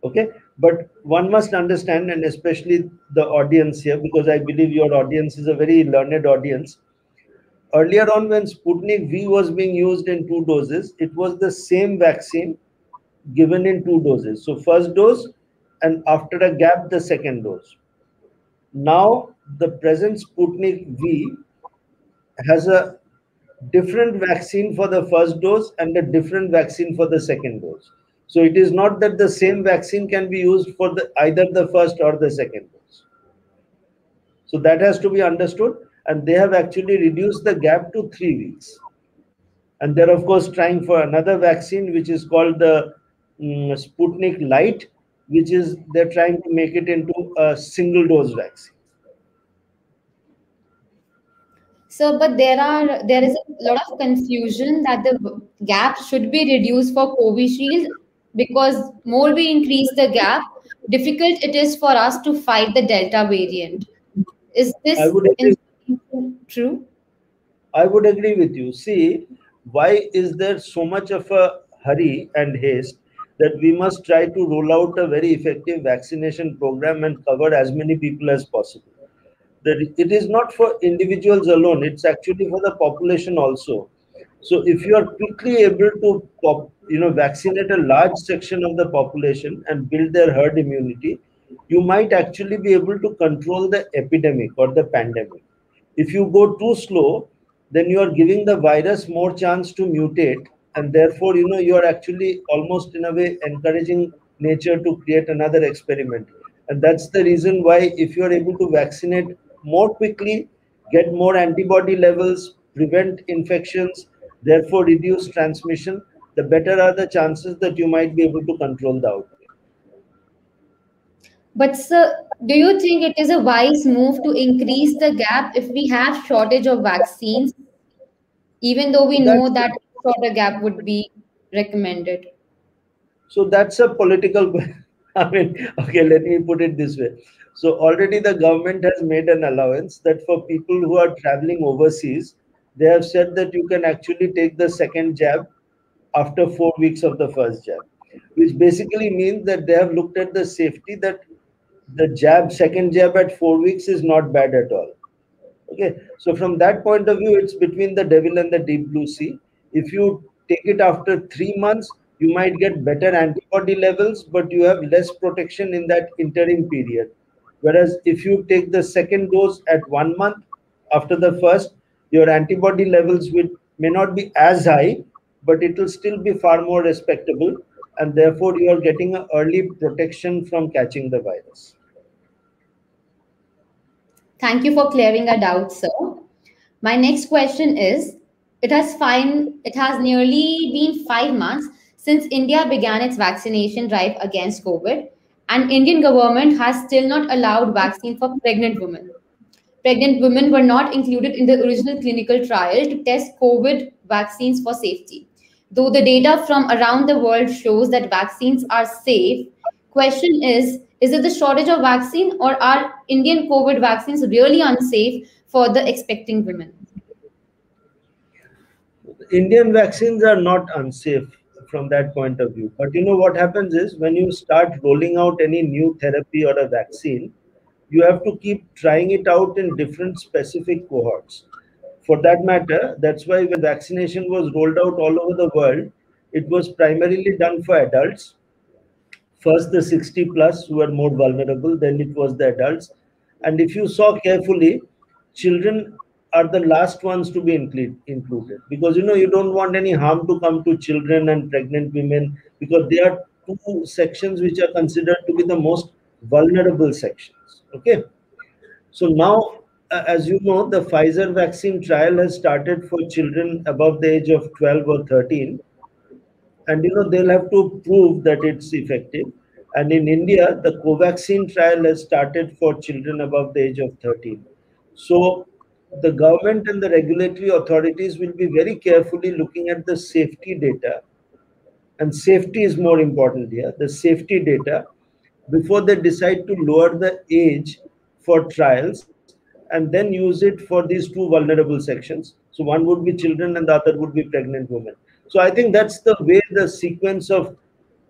Okay, but one must understand, and especially the audience here, because I believe your audience is a very learned audience. Earlier on, when Sputnik V was being used in two doses, it was the same vaccine given in two doses. So, first dose, and after a gap, the second dose. Now, the present Sputnik V has a different vaccine for the first dose and a different vaccine for the second dose. So it is not that the same vaccine can be used for the either the first or the second dose. So that has to be understood, and they have actually reduced the gap to three weeks. And they're of course trying for another vaccine which is called the um, Sputnik Light, which is they're trying to make it into a single dose vaccine. So, but there are there is a lot of confusion that the gap should be reduced for Covishield because more we increase the gap, difficult it is for us to fight the Delta variant. Is this true? I would agree with you. See, why is there so much of a hurry and haste that we must try to roll out a very effective vaccination program and cover as many people as possible. That it is not for individuals alone, it's actually for the population also. So if you are quickly able to pop, you know vaccinate a large section of the population and build their herd immunity, you might actually be able to control the epidemic or the pandemic. If you go too slow, then you are giving the virus more chance to mutate and therefore you know you are actually almost in a way encouraging nature to create another experiment and that's the reason why if you are able to vaccinate more quickly get more antibody levels prevent infections therefore reduce transmission the better are the chances that you might be able to control the outbreak but sir do you think it is a wise move to increase the gap if we have shortage of vaccines even though we know that shorter gap would be recommended? So that's a political. I mean, okay, let me put it this way. So already the government has made an allowance that for people who are traveling overseas, they have said that you can actually take the second jab after four weeks of the first jab, which basically means that they have looked at the safety that the jab, second jab at four weeks is not bad at all. Okay, so from that point of view, it's between the devil and the deep blue sea if you take it after three months, you might get better antibody levels, but you have less protection in that interim period. Whereas if you take the second dose at one month after the first, your antibody levels will, may not be as high, but it will still be far more respectable. And therefore, you are getting an early protection from catching the virus. Thank you for clearing our doubts, sir. My next question is it has fine, it has nearly been five months since India began its vaccination drive against COVID, and Indian government has still not allowed vaccine for pregnant women. Pregnant women were not included in the original clinical trial to test COVID vaccines for safety. Though the data from around the world shows that vaccines are safe, question is Is it the shortage of vaccine or are Indian COVID vaccines really unsafe for the expecting women? Indian vaccines are not unsafe from that point of view. But you know what happens is when you start rolling out any new therapy or a vaccine, you have to keep trying it out in different specific cohorts. For that matter, that's why when vaccination was rolled out all over the world, it was primarily done for adults. First, the 60 plus who were more vulnerable, then it was the adults. And if you saw carefully, children are the last ones to be include, included because you know you don't want any harm to come to children and pregnant women because they are two sections which are considered to be the most vulnerable sections okay. So now uh, as you know the pfizer vaccine trial has started for children above the age of 12 or 13 and you know they'll have to prove that it's effective. And in india the covaxin trial has started for children above the age of 13 so the government and the regulatory authorities will be very carefully looking at the safety data. And safety is more important here. The safety data before they decide to lower the age for trials and then use it for these two vulnerable sections so one would be children and the other would be pregnant women so i think that's the way the sequence of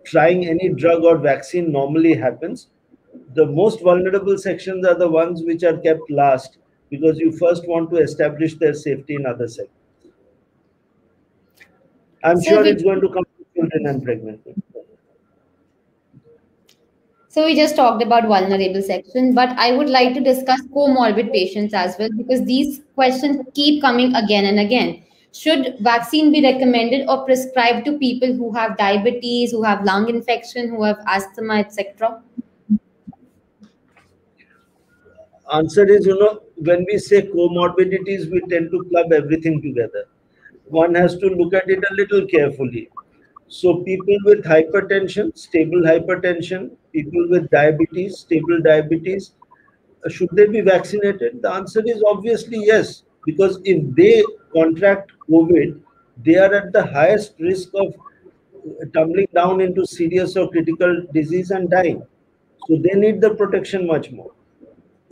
trying any drug or vaccine normally happens the most vulnerable sections are the ones which are kept last because you first want to establish their safety in other sectors. I'm so sure it's going to come to children and pregnant women. So we just talked about vulnerable section, but I would like to discuss comorbid patients as well because these questions keep coming again and again. Should vaccine be recommended or prescribed to people who have diabetes, who have lung infection, who have asthma, etc.? Answer is, you know, when we say comorbidities, we tend to club everything together. One has to look at it a little carefully. So, people with hypertension, stable hypertension, people with diabetes, stable diabetes, uh, should they be vaccinated? The answer is obviously yes, because if they contract COVID, they are at the highest risk of tumbling down into serious or critical disease and dying. So, they need the protection much more.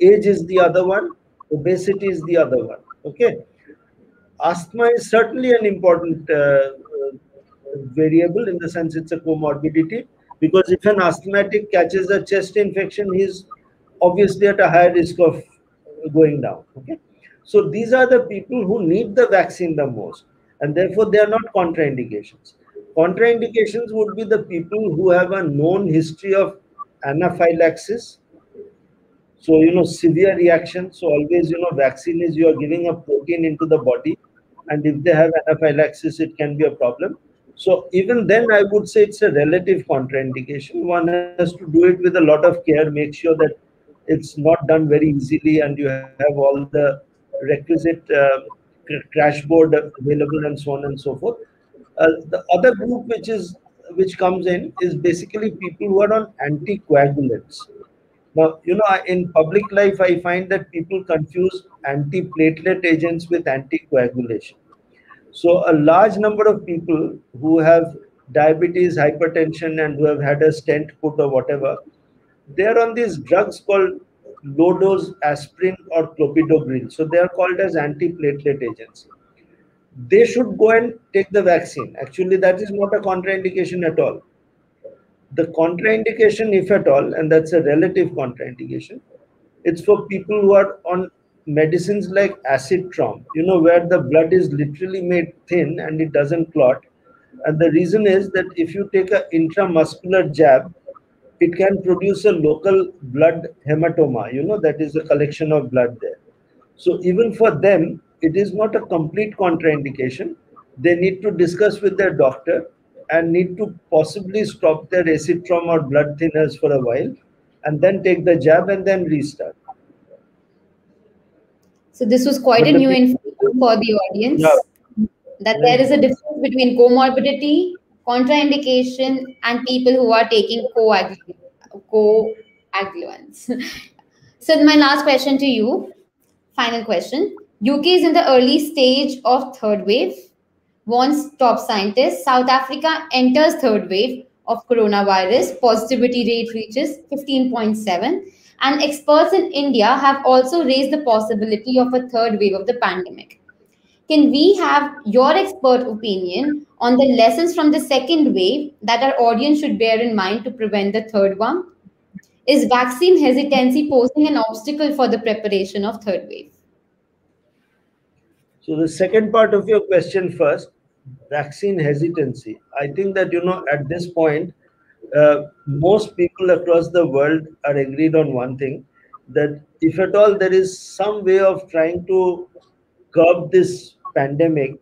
Age is the other one obesity is the other one okay asthma is certainly an important uh, variable in the sense it's a comorbidity because if an asthmatic catches a chest infection he's obviously at a higher risk of going down okay so these are the people who need the vaccine the most and therefore they are not contraindications contraindications would be the people who have a known history of anaphylaxis so, you know, severe reaction. So always, you know, vaccine is you are giving a protein into the body. And if they have anaphylaxis, it can be a problem. So even then, I would say it's a relative contraindication. One has to do it with a lot of care, make sure that it's not done very easily and you have all the requisite uh, crash board available and so on and so forth. Uh, the other group which is which comes in is basically people who are on anticoagulants. Now, you know, in public life, I find that people confuse antiplatelet agents with anticoagulation. So, a large number of people who have diabetes, hypertension, and who have had a stent put or whatever, they are on these drugs called low dose aspirin or clopidogrel. So, they are called as antiplatelet agents. They should go and take the vaccine. Actually, that is not a contraindication at all the contraindication, if at all, and that's a relative contraindication, it's for people who are on medicines like Acitrom, you know, where the blood is literally made thin and it doesn't clot. And the reason is that if you take an intramuscular jab, it can produce a local blood hematoma, you know, that is a collection of blood there. So even for them, it is not a complete contraindication. They need to discuss with their doctor and need to possibly stop their azithromycin or blood thinners for a while and then take the jab and then restart. So this was quite but a new information for the audience yeah. that yeah. there is a difference between comorbidity, contraindication, and people who are taking coagulants. so my last question to you, final question. UK is in the early stage of third wave warns top scientists South Africa enters third wave of coronavirus, positivity rate reaches 15.7. And experts in India have also raised the possibility of a third wave of the pandemic. Can we have your expert opinion on the lessons from the second wave that our audience should bear in mind to prevent the third one? Is vaccine hesitancy posing an obstacle for the preparation of third wave? So the second part of your question first, vaccine hesitancy. I think that you know at this point, uh, most people across the world are agreed on one thing that if at all there is some way of trying to curb this pandemic,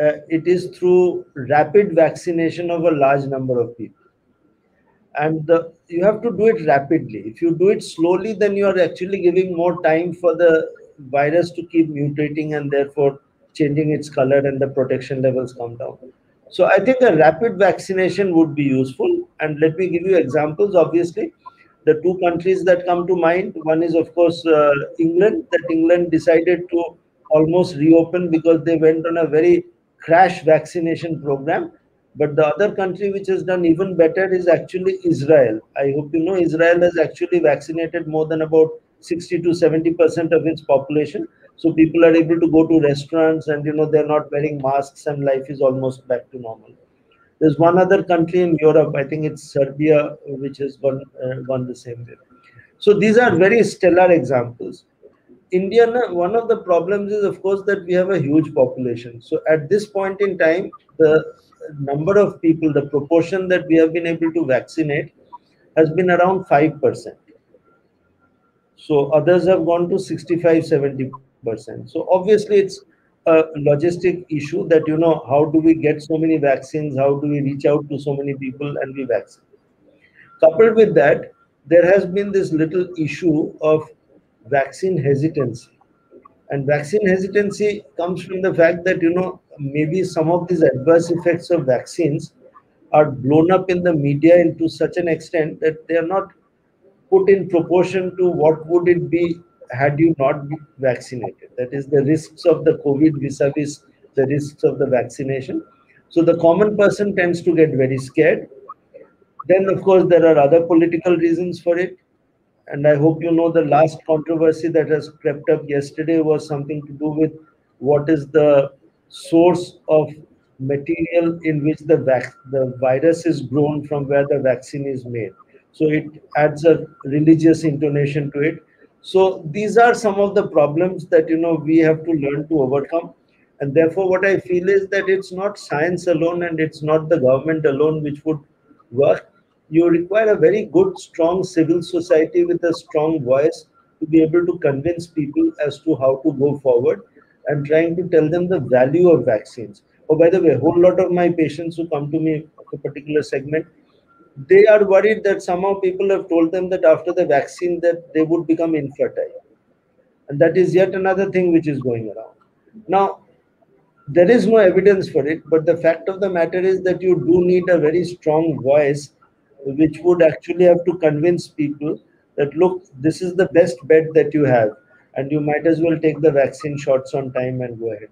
uh, it is through rapid vaccination of a large number of people. And the, you have to do it rapidly. If you do it slowly, then you are actually giving more time for the virus to keep mutating and therefore changing its color and the protection levels come down. So I think a rapid vaccination would be useful. And let me give you examples. Obviously, the two countries that come to mind, one is of course uh, England, that England decided to almost reopen because they went on a very crash vaccination program. But the other country which has done even better is actually Israel. I hope you know Israel has actually vaccinated more than about 60 to 70 percent of its population so people are able to go to restaurants and you know they're not wearing masks and life is almost back to normal there's one other country in europe i think it's serbia which has gone uh, gone the same way. So these are very stellar examples. India one of the problems is of course that we have a huge population. So at this point in time the number of people the proportion that we have been able to vaccinate has been around 5% so others have gone to 65, 70 percent. So obviously it's a logistic issue that you know how do we get so many vaccines? How do we reach out to so many people and we vaccinate? Coupled with that, there has been this little issue of vaccine hesitancy. And vaccine hesitancy comes from the fact that you know maybe some of these adverse effects of vaccines are blown up in the media into such an extent that they are not put in proportion to what would it be had you not been vaccinated. That is the risks of the COVID vis-a-vis the risks of the vaccination. So the common person tends to get very scared. Then, of course, there are other political reasons for it. And I hope you know the last controversy that has crept up yesterday was something to do with what is the source of material in which the, the virus is grown from where the vaccine is made. So it adds a religious intonation to it. So these are some of the problems that you know we have to learn to overcome. And therefore, what I feel is that it's not science alone and it's not the government alone which would work. You require a very good, strong civil society with a strong voice to be able to convince people as to how to go forward and trying to tell them the value of vaccines. Oh, by the way, a whole lot of my patients who come to me a particular segment they are worried that somehow people have told them that after the vaccine that they would become infertile. And that is yet another thing which is going around. Now there is no evidence for it but the fact of the matter is that you do need a very strong voice which would actually have to convince people that look this is the best bet that you have and you might as well take the vaccine shots on time and go ahead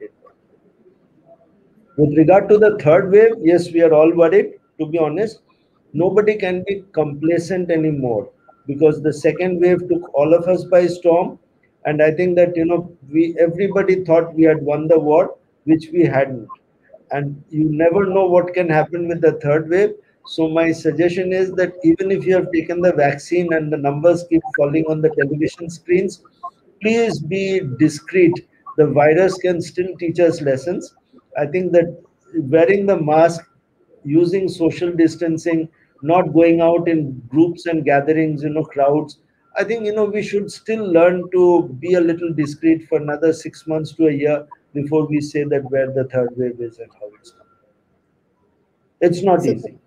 with regard to the third wave yes we are all worried to be honest nobody can be complacent anymore because the second wave took all of us by storm. And i think that you know we everybody thought we had won the war which we hadn't. And you never know what can happen with the third wave. So my suggestion is that even if you have taken the vaccine and the numbers keep falling on the television screens please be discreet. The virus can still teach us lessons. I think that wearing the mask using social distancing, not going out in groups and gatherings, you know, crowds. I think, you know, we should still learn to be a little discreet for another six months to a year before we say that where the third wave is and how it's coming. It's not so, easy.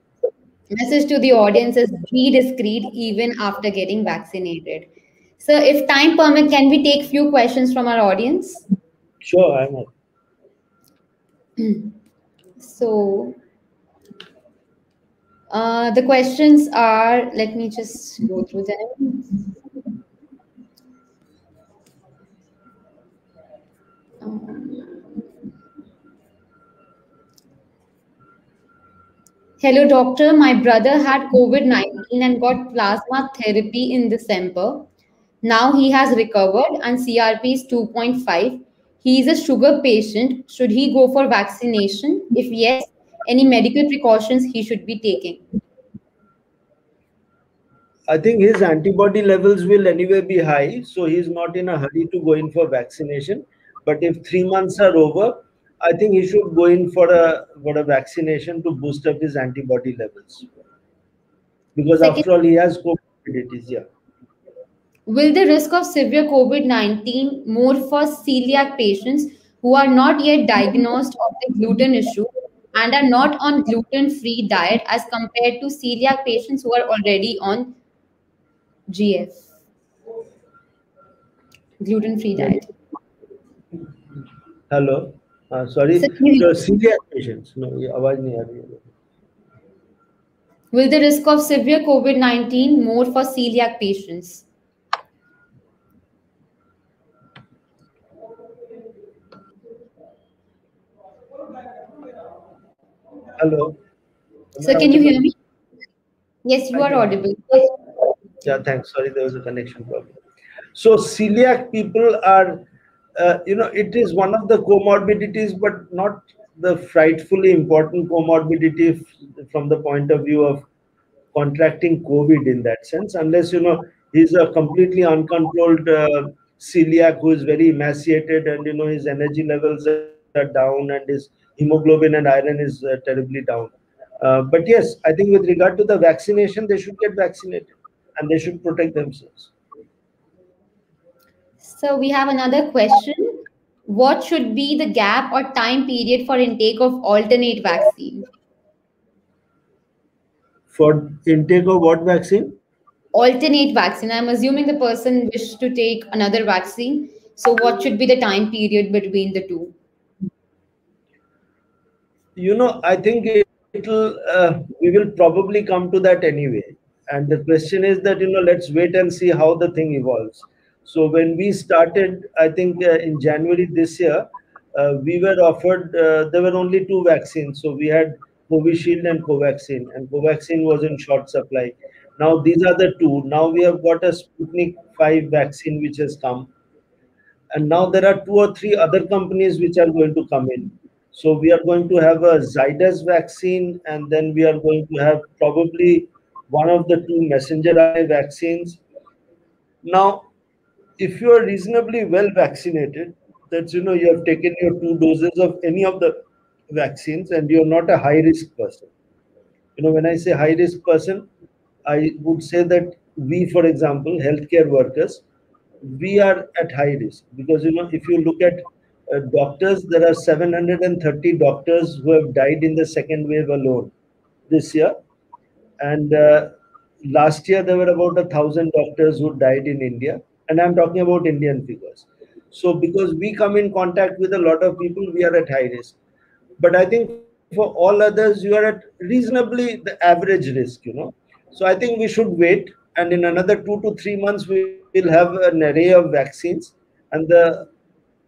Message to the audience is be discreet even after getting vaccinated. So, if time permit, can we take few questions from our audience? Sure, I'm. So, uh, the questions are, let me just go through them. Um, Hello, doctor. My brother had COVID 19 and got plasma therapy in December. Now he has recovered and CRP is 2.5. He is a sugar patient. Should he go for vaccination? If yes, any medical precautions he should be taking? I think his antibody levels will anyway be high, so he's not in a hurry to go in for vaccination. But if three months are over, I think he should go in for a for a vaccination to boost up his antibody levels. Because Second, after all, he has comorbidities. Yeah. Will the risk of severe COVID nineteen more for celiac patients who are not yet diagnosed of the gluten issue and are not on gluten free diet as compared to celiac patients who are already on GF gluten free diet? Hello. Uh, sorry, the severe patients. No, आवाज नहीं आ रही है. Will the risk of severe COVID-19 more for celiac patients? Hello. Sir, can you hear me? Yes, you are audible. Yeah, thanks. Sorry, there was a connection problem. So celiac people are uh, you know, it is one of the comorbidities, but not the frightfully important comorbidity from the point of view of contracting COVID in that sense, unless, you know, he's a completely uncontrolled uh, celiac who is very emaciated and, you know, his energy levels are down and his hemoglobin and iron is uh, terribly down. Uh, but yes, I think with regard to the vaccination, they should get vaccinated and they should protect themselves. So we have another question. What should be the gap or time period for intake of alternate vaccine? For intake of what vaccine? Alternate vaccine. I'm assuming the person wishes to take another vaccine. So what should be the time period between the two? You know, I think it'll uh, we will probably come to that anyway. And the question is that you know, let's wait and see how the thing evolves so when we started, I think uh, in January this year, uh, we were offered, uh, there were only two vaccines. So we had Covishield and Covaxin, and Covaxin was in short supply. Now these are the two. Now we have got a Sputnik 5 vaccine which has come. And now there are two or three other companies which are going to come in. So we are going to have a Zydus vaccine, and then we are going to have probably one of the two messenger RNA vaccines. Now, if you are reasonably well vaccinated, that's you know you have taken your two doses of any of the vaccines and you're not a high risk person. You know, when I say high risk person, I would say that we, for example, healthcare workers, we are at high risk because you know if you look at uh, doctors, there are 730 doctors who have died in the second wave alone this year, and uh, last year there were about a thousand doctors who died in India. And i'm talking about indian figures. So because we come in contact with a lot of people we are at high risk. But i think for all others you are at reasonably the average risk you know. So i think we should wait. And in another 2 to 3 months we will have an array of vaccines. And the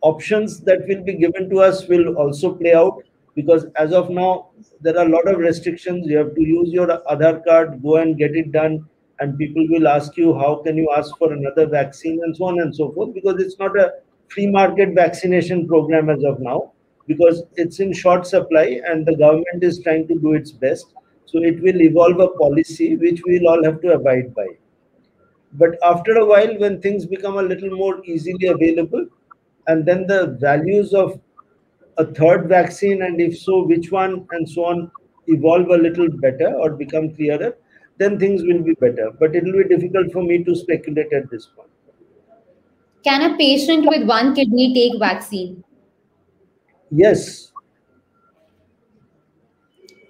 options that will be given to us will also play out because as of now there are a lot of restrictions. You have to use your Aadhaar card go and get it done and people will ask you how can you ask for another vaccine? and so on and so forth because it's not a free market vaccination program as of now because it's in short supply and the government is trying to do its best. So it will evolve a policy which we'll all have to abide by. But after a while when things become a little more easily available and then the values of a third vaccine and if so which one and so on evolve a little better or become clearer then things will be better. But it will be difficult for me to speculate at this point. Can a patient with one kidney take vaccine? Yes.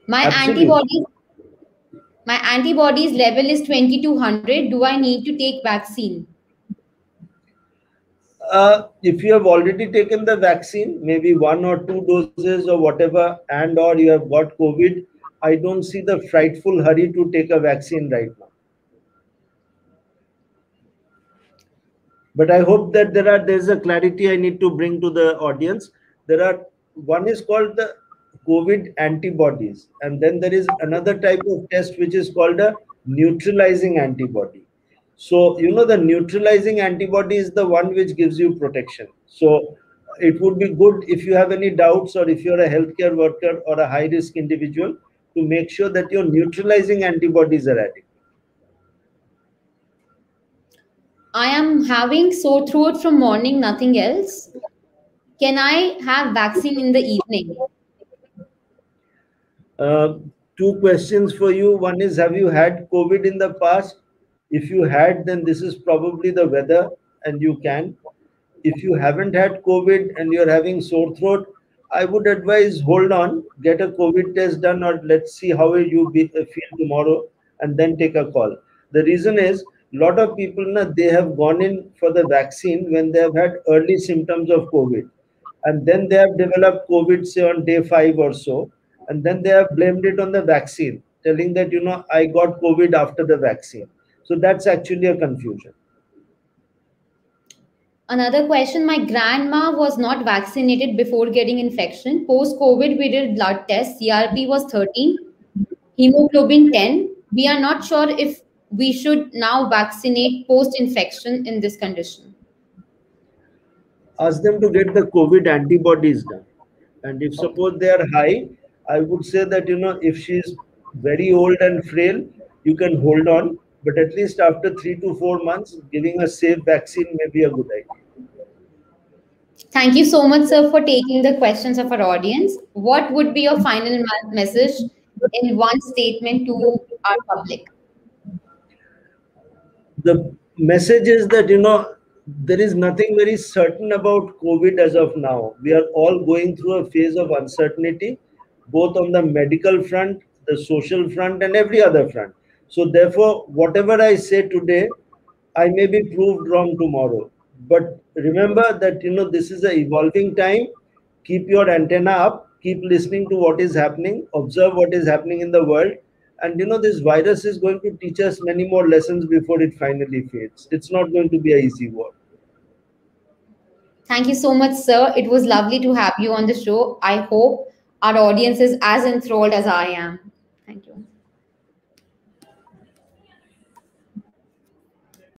My Absolutely. antibodies my antibodies level is 2200 do i need to take vaccine uh, if you have already taken the vaccine maybe one or two doses or whatever and or you have got covid I don't see the frightful hurry to take a vaccine right now. But I hope that there are there's a clarity I need to bring to the audience. There are one is called the COVID antibodies. And then there is another type of test which is called a neutralizing antibody. So, you know, the neutralizing antibody is the one which gives you protection. So, it would be good if you have any doubts or if you're a healthcare worker or a high risk individual to make sure that your neutralizing antibodies are adequate. I am having sore throat from morning, nothing else. Can I have vaccine in the evening? Uh, two questions for you. One is Have you had COVID in the past? If you had, then this is probably the weather and you can. If you haven't had COVID and you're having sore throat, I would advise hold on, get a COVID test done, or let's see how you be, feel tomorrow and then take a call. The reason is a lot of people na, they have gone in for the vaccine when they have had early symptoms of covid and then they have developed covid say on day 5 or so and then they have blamed it on the vaccine telling that you know i got covid after the vaccine so that's actually a confusion another question my grandma was not vaccinated before getting infection post covid we did blood test crp was 13 hemoglobin 10 we are not sure if we should now vaccinate post infection in this condition? Ask them to get the COVID antibodies done. And if suppose they are high, I would say that, you know, if she is very old and frail, you can hold on. But at least after three to four months, giving a safe vaccine may be a good idea. Thank you so much, sir, for taking the questions of our audience. What would be your final message in one statement to our public? the message is that you know there is nothing very certain about covid as of now we are all going through a phase of uncertainty both on the medical front the social front and every other front so therefore whatever i say today i may be proved wrong tomorrow. But remember that you know this is an evolving time. Keep your antenna up. Keep listening to what is happening. Observe what is happening in the world. And you know this virus is going to teach us many more lessons before it finally fades. It's not going to be an easy war thank you so much sir. It was lovely to have you on the show. I hope our audience is as enthralled as i am